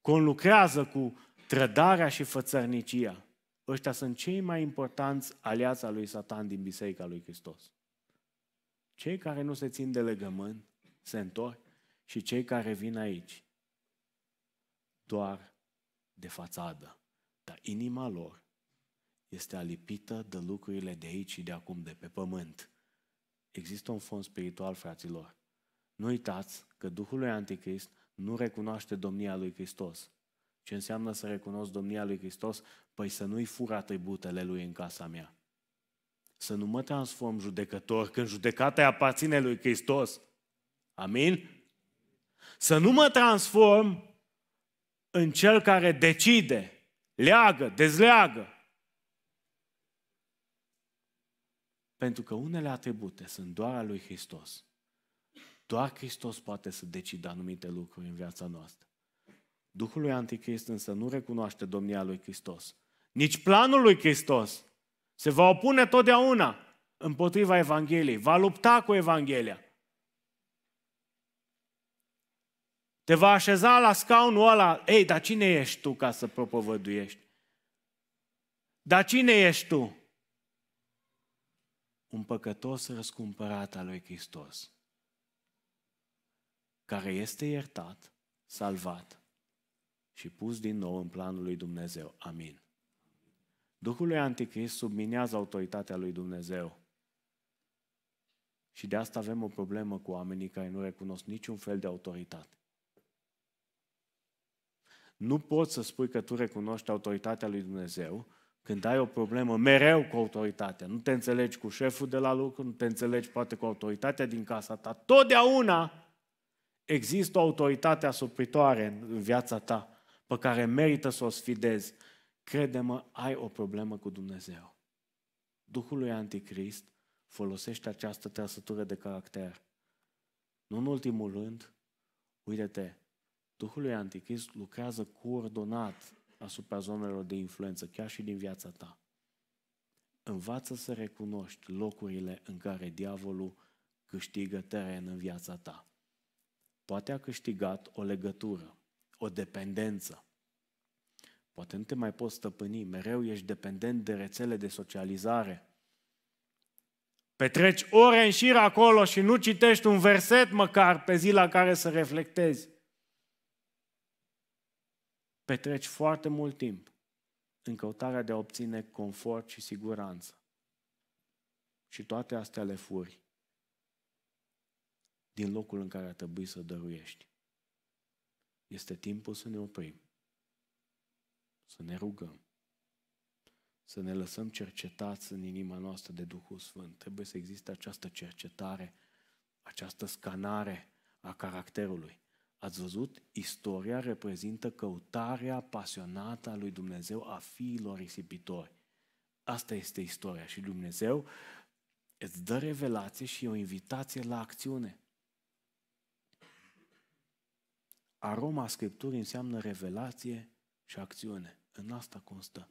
Conlucrează cu trădarea și fățărnicia. Ăștia sunt cei mai importanți aliați al lui Satan din Biserica lui Hristos. Cei care nu se țin de legământ se întorc și cei care vin aici doar de fațadă. Dar inima lor este alipită de lucrurile de aici și de acum, de pe pământ. Există un fond spiritual, fraților. Nu uitați că Duhul lui Anticrist nu recunoaște domnia lui Hristos. Ce înseamnă să recunosc domnia lui Hristos? Păi să nu-i fur atributele lui în casa mea. Să nu mă transform judecător când judecata aparține lui Hristos. Amin? Să nu mă transform în cel care decide, leagă, dezleagă. Pentru că unele atribute sunt doar a lui Hristos. Doar Hristos poate să decidă anumite lucruri în viața noastră. Duhul lui Anticrist însă nu recunoaște domnia lui Hristos. Nici planul lui Hristos. Se va opune totdeauna împotriva Evangheliei. Va lupta cu Evanghelia. Te va așeza la scaunul ăla. Ei, dar cine ești tu ca să propovăduiești? Dar cine ești tu? Un păcătos răscumpărat al lui Hristos care este iertat, salvat și pus din nou în planul lui Dumnezeu. Amin. Duhul lui Anticrist subminează autoritatea lui Dumnezeu. Și de asta avem o problemă cu oamenii care nu recunosc niciun fel de autoritate. Nu poți să spui că tu recunoști autoritatea lui Dumnezeu când ai o problemă mereu cu autoritatea. Nu te înțelegi cu șeful de la lucru, nu te înțelegi poate cu autoritatea din casa ta. Totdeauna există o autoritate asupritoare în viața ta pe care merită să o sfidezi, crede-mă, ai o problemă cu Dumnezeu. Duhul lui Anticrist folosește această trăsătură de caracter. Nu în ultimul rând, uite-te, Duhul lui Anticrist lucrează coordonat asupra zonelor de influență, chiar și din viața ta. Învață să recunoști locurile în care diavolul câștigă teren în viața ta. Poate a câștigat o legătură, o dependență. Poate nu te mai poți stăpâni, mereu ești dependent de rețele de socializare. Petreci ore în șir acolo și nu citești un verset măcar pe zi la care să reflectezi. Petreci foarte mult timp în căutarea de a obține confort și siguranță. Și toate astea le furi din locul în care ar trebui să dăruiești. Este timpul să ne oprim, să ne rugăm, să ne lăsăm cercetați în inima noastră de Duhul Sfânt. Trebuie să existe această cercetare, această scanare a caracterului. Ați văzut? Istoria reprezintă căutarea pasionată a lui Dumnezeu a fiilor risipitori. Asta este istoria și Dumnezeu îți dă revelație și o invitație la acțiune. Aroma Scripturii înseamnă revelație și acțiune. În asta constă.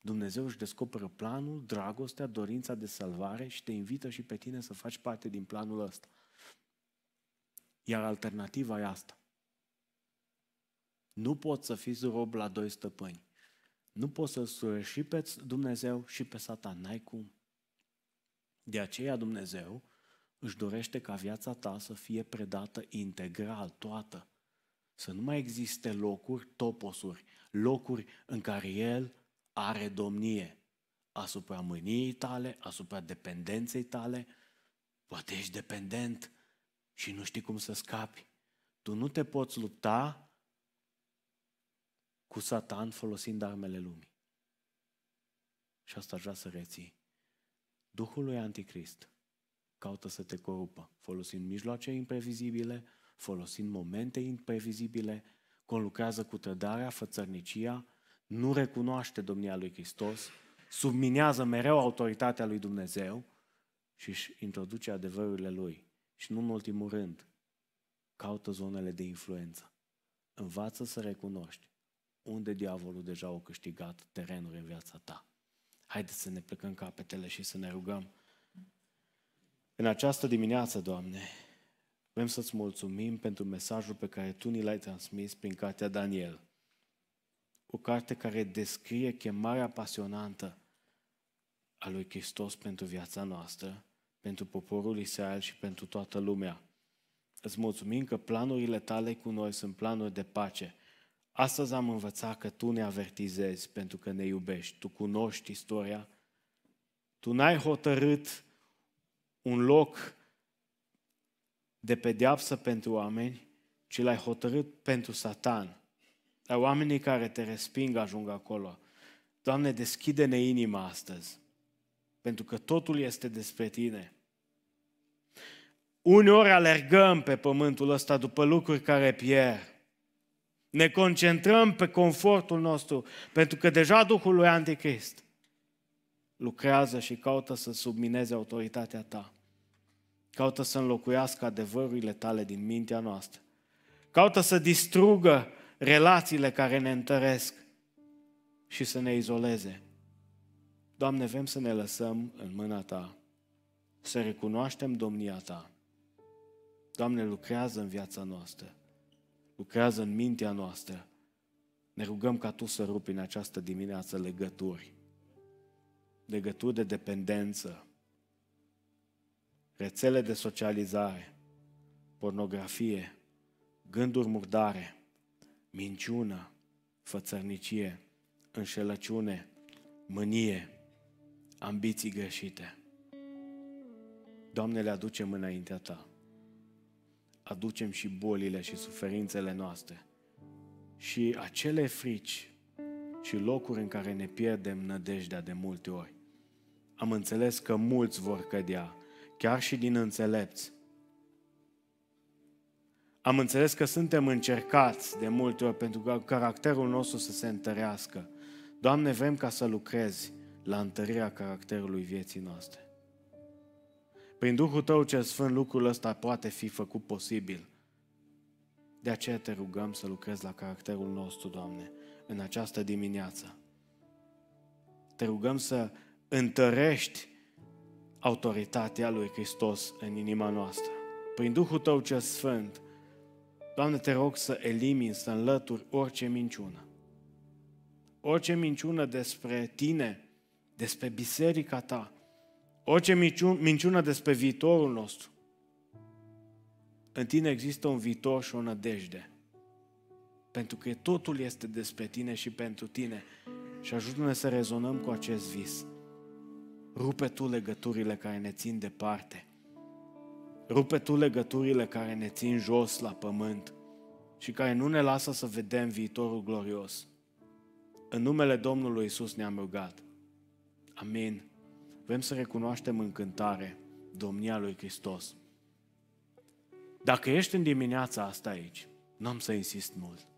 Dumnezeu își descoperă planul, dragostea, dorința de salvare și te invită și pe tine să faci parte din planul ăsta. Iar alternativa e asta. Nu poți să fii rob la doi stăpâni. Nu poți să surești și pe Dumnezeu și pe Satan. N-ai cum. De aceea Dumnezeu își dorește ca viața ta să fie predată integral, toată. Să nu mai existe locuri, toposuri, locuri în care El are domnie asupra mâniei tale, asupra dependenței tale. Poate ești dependent și nu știi cum să scapi. Tu nu te poți lupta cu Satan folosind armele lumii. Și asta aș vrea să reții. Duhul lui Anticrist caută să te corupă, folosind mijloace imprevizibile, folosind momente imprevizibile, conlucrează cu trădarea, fățărnicia, nu recunoaște domnia lui Hristos, subminează mereu autoritatea lui Dumnezeu și își introduce adevărurile lui. Și nu în ultimul rând, caută zonele de influență. Învață să recunoști unde diavolul deja a câștigat terenuri în viața ta. Haideți să ne plecăm capetele și să ne rugăm. În această dimineață, Doamne, vrem să-ți mulțumim pentru mesajul pe care Tu ni l-ai transmis prin cartea Daniel. O carte care descrie chemarea pasionantă a lui Hristos pentru viața noastră, pentru poporul Israel și pentru toată lumea. Îți mulțumim că planurile tale cu noi sunt planuri de pace. Astăzi am învățat că tu ne avertizezi pentru că ne iubești. Tu cunoști istoria. Tu n-ai hotărât un loc de pedeapsă pentru oameni, ci l-ai hotărât pentru Satan. Dar oamenii care te resping ajung acolo. Doamne, deschide-ne inima astăzi, pentru că totul este despre Tine. Uneori alergăm pe pământul ăsta după lucruri care pierd. Ne concentrăm pe confortul nostru, pentru că deja Duhul lui Anticrist lucrează și caută să submineze autoritatea ta. Caută să înlocuiască adevărurile tale din mintea noastră. Caută să distrugă relațiile care ne întăresc și să ne izoleze. Doamne, vrem să ne lăsăm în mâna Ta, să recunoaștem domnia Ta. Doamne, lucrează în viața noastră, lucrează în mintea noastră. Ne rugăm ca Tu să rupi în această dimineață legături, legături de dependență, rețele de socializare, pornografie, gânduri murdare, minciună, fățărnicie, înșelăciune, mânie, ambiții greșite. Doamne, le aducem înaintea Ta. Aducem și bolile și suferințele noastre și acele frici și locuri în care ne pierdem nădejdea de multe ori. Am înțeles că mulți vor cădea, chiar și din înțelepți. Am înțeles că suntem încercați de multe ori pentru ca caracterul nostru să se întărească. Doamne, vrem ca să lucrezi la întărirea caracterului vieții noastre. Prin Duhul Tău cel Sfânt lucrul ăsta poate fi făcut posibil. De aceea te rugăm să lucrezi la caracterul nostru, Doamne, în această dimineață. Te rugăm să întărești autoritatea lui Hristos în inima noastră. Prin Duhul Tău cel Sfânt, Doamne, te rog să elimini, să înlături orice minciună. Orice minciună despre Tine, despre biserica Ta, orice minciună despre viitorul nostru. În Tine există un viitor și o nădejde. Pentru că totul este despre Tine și pentru Tine. Și ajută-ne să rezonăm cu acest vis. Rupe Tu legăturile care ne țin departe. Rupe Tu legăturile care ne țin jos la pământ și care nu ne lasă să vedem viitorul glorios. În numele Domnului Isus ne-am rugat. Amin. Vrem să recunoaștem în cântare domnia lui Hristos. Dacă ești în dimineața asta aici, nu am să insist mult.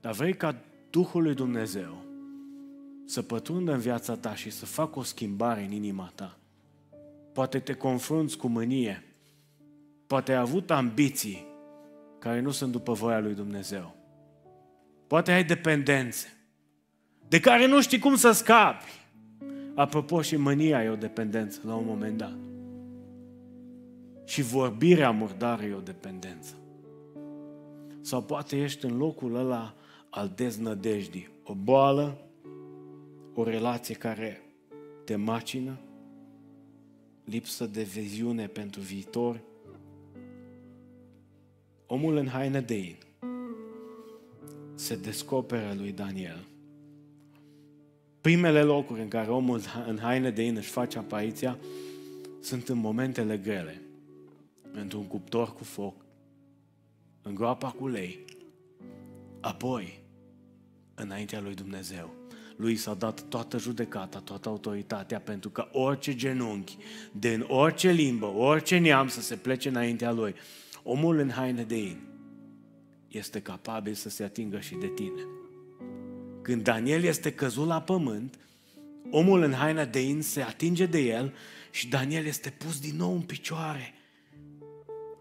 Dar vrei ca Duhul lui Dumnezeu să pătrundă în viața ta și să facă o schimbare în inima ta. Poate te confrunți cu mânie, poate ai avut ambiții care nu sunt după voia lui Dumnezeu. Poate ai dependențe de care nu știi cum să scapi. Apropo, și mânia e o dependență la un moment dat. Și vorbirea murdară e o dependență. Sau poate ești în locul ăla al deznădejdii. O boală, o relație care te macină, lipsă de viziune pentru viitor. Omul în haine de in se descoperă lui Daniel. Primele locuri în care omul în haine de in își face apariția sunt în momentele grele. Într-un cuptor cu foc, în groapa cu lei, apoi înaintea lui Dumnezeu. Lui s-a dat toată judecata, toată autoritatea, pentru că orice genunchi, din orice limbă, orice neam să se plece înaintea lui, omul în haine de in este capabil să se atingă și de tine. Când Daniel este căzut la pământ, omul în haina de in se atinge de el și Daniel este pus din nou în picioare.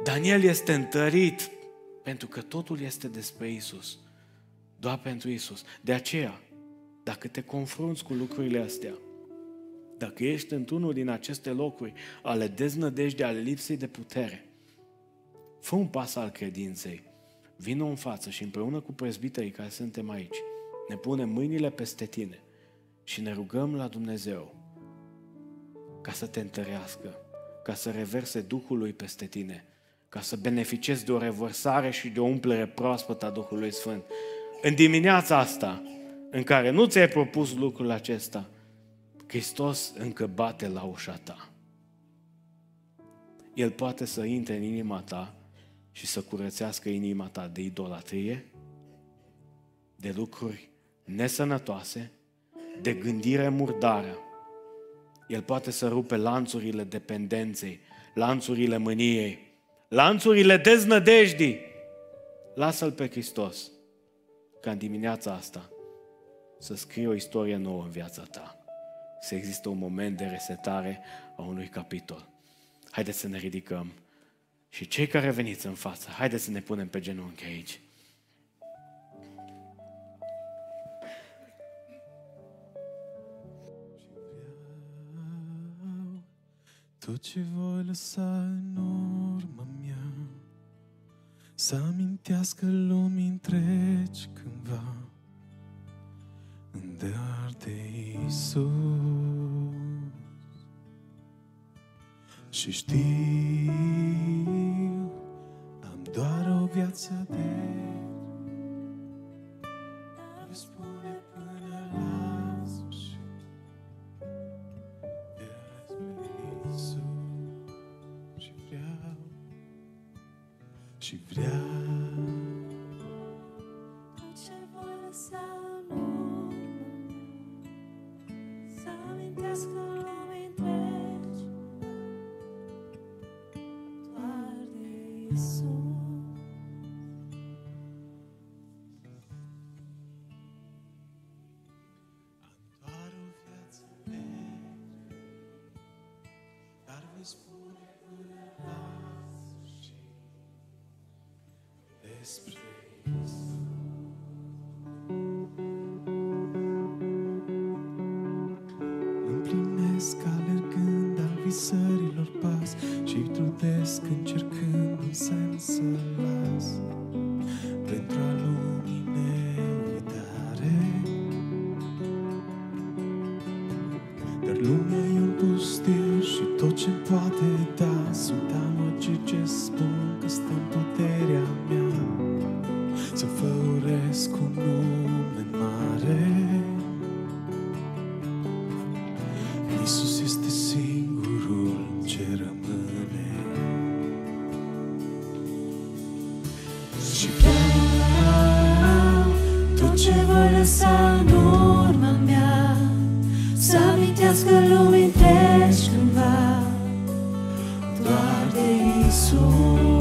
Daniel este întărit pentru că totul este despre Isus. Doar pentru Isus. De aceea, dacă te confrunți cu lucrurile astea, dacă ești într-unul din aceste locuri ale deznădejde, ale lipsei de putere, fă un pas al credinței. Vină în față și împreună cu prezbiterii care suntem aici, ne punem mâinile peste tine și ne rugăm la Dumnezeu ca să te întărească, ca să reverse Duhului peste tine, ca să beneficiezi de o revărsare și de o umplere proaspătă a Duhului Sfânt. În dimineața asta, în care nu ți-ai propus lucrul acesta, Hristos încă bate la ușa ta. El poate să intre în inima ta și să curățească inima ta de idolatrie, de lucruri nesănătoase, de gândire murdară. El poate să rupe lanțurile dependenței, lanțurile mâniei, lanțurile deznădejdii. Lasă-L pe Hristos ca în dimineața asta să scrie o istorie nouă în viața ta. Să există un moment de resetare a unui capitol. Haideți să ne ridicăm. Și cei care veniți în față, haideți să ne punem pe genunchi aici. Tot ce voi lăsa în urma mea Să amintească lumii întregi cândva Îndear de Isus Și știu Am doar o viață de Jesus.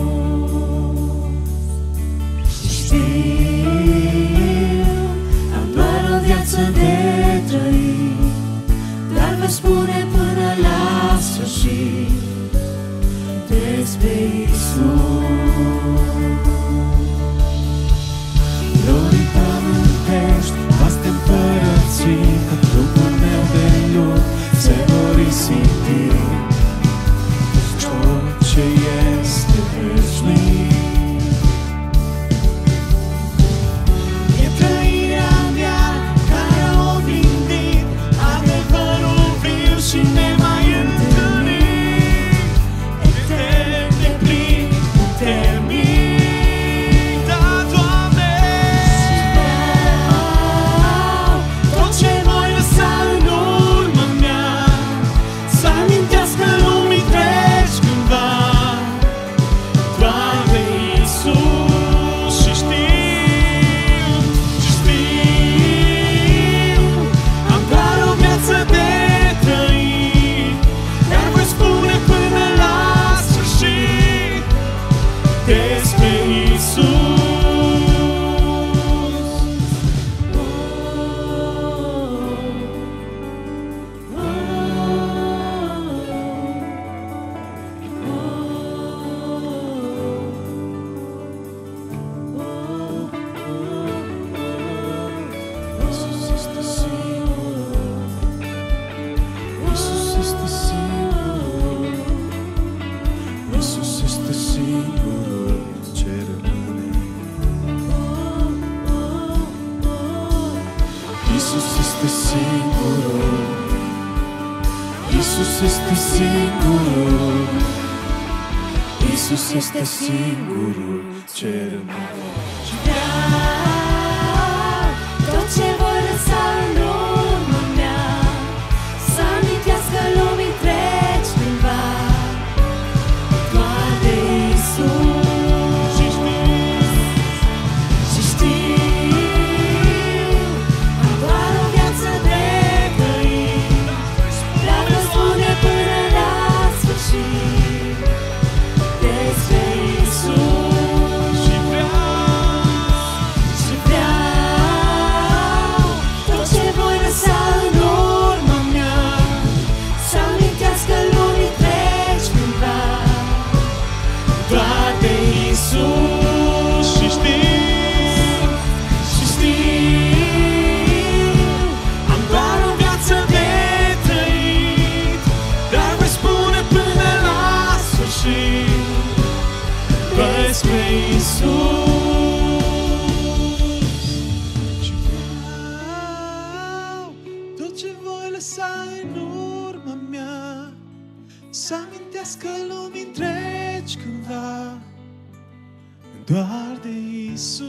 doar de Isus.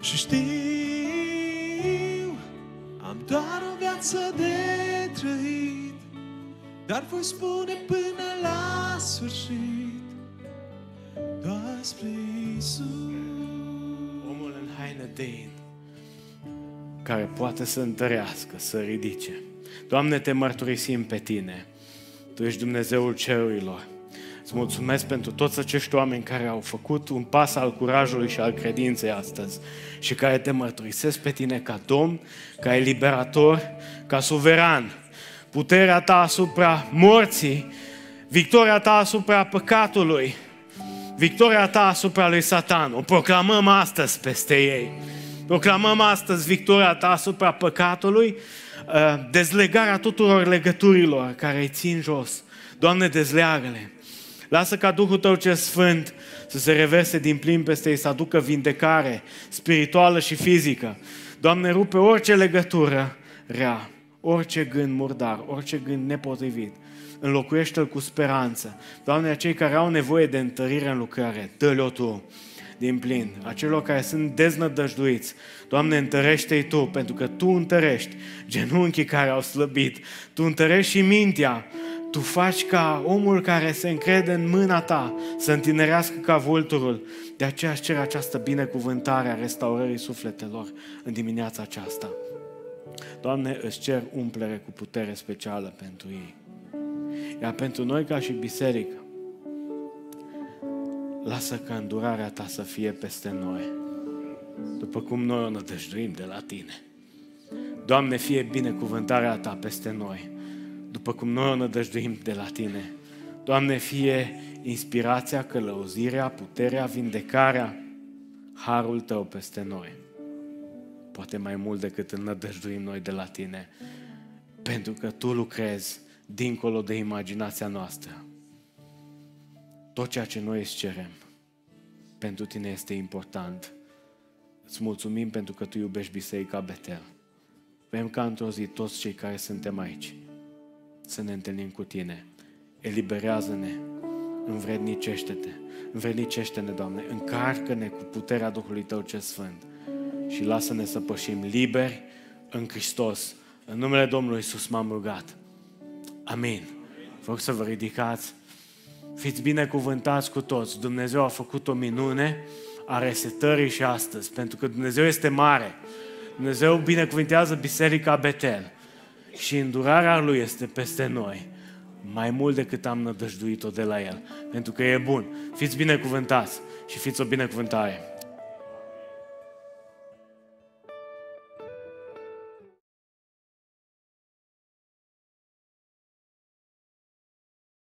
Și știu, am doar o viață de trăit, dar voi spune până la sfârșit doar despre Isus. Omul în haină de in, care poate să întărească, să ridice. Doamne, te mărturisim pe Tine. Tu ești Dumnezeul cerurilor. Îți mulțumesc pentru toți acești oameni care au făcut un pas al curajului și al credinței astăzi și care te mărturisesc pe tine ca Domn, ca eliberator, ca suveran. Puterea ta asupra morții, victoria ta asupra păcatului, victoria ta asupra lui Satan. O proclamăm astăzi peste ei. Proclamăm astăzi victoria ta asupra păcatului, uh, dezlegarea tuturor legăturilor care îi țin jos. Doamne, dezleagă-le! Lasă ca Duhul Tău ce Sfânt să se reverse din plin peste ei, să aducă vindecare spirituală și fizică. Doamne, rupe orice legătură rea, orice gând murdar, orice gând nepotrivit. Înlocuiește-l cu speranță. Doamne, acei care au nevoie de întărire în lucrare, dă-le-o Tu din plin. Acelor care sunt deznădăjduiți, Doamne, întărește-i Tu, pentru că Tu întărești genunchii care au slăbit. Tu întărești și mintea. Tu faci ca omul care se încrede în mâna Ta să întinerească ca vulturul. De aceea își cer această binecuvântare a restaurării sufletelor în dimineața aceasta. Doamne, îți cer umplere cu putere specială pentru ei. Iar pentru noi ca și biserică, lasă ca îndurarea Ta să fie peste noi, după cum noi o nădăjduim de la Tine. Doamne, fie binecuvântarea Ta peste noi, după cum noi o nădăjduim de la Tine. Doamne, fie inspirația, călăuzirea, puterea, vindecarea, harul Tău peste noi. Poate mai mult decât înnădăjduim noi de la Tine, pentru că Tu lucrezi dincolo de imaginația noastră. Tot ceea ce noi îți cerem, pentru Tine este important. Îți mulțumim pentru că Tu iubești Biserica Betel. Vrem ca într-o zi toți cei care suntem aici să ne întâlnim cu Tine. Eliberează-ne, învrednicește-te, învrednicește-ne, Doamne, încarcă-ne cu puterea Duhului Tău ce Sfânt și lasă-ne să pășim liberi în Hristos. În numele Domnului Iisus m-am rugat. Amin. Vă rog să vă ridicați. Fiți binecuvântați cu toți. Dumnezeu a făcut o minune a resetării și astăzi, pentru că Dumnezeu este mare. Dumnezeu binecuvintează Biserica Betel și îndurarea Lui este peste noi mai mult decât am nădăjduit-o de la El, pentru că e bun. Fiți binecuvântați și fiți o binecuvântare.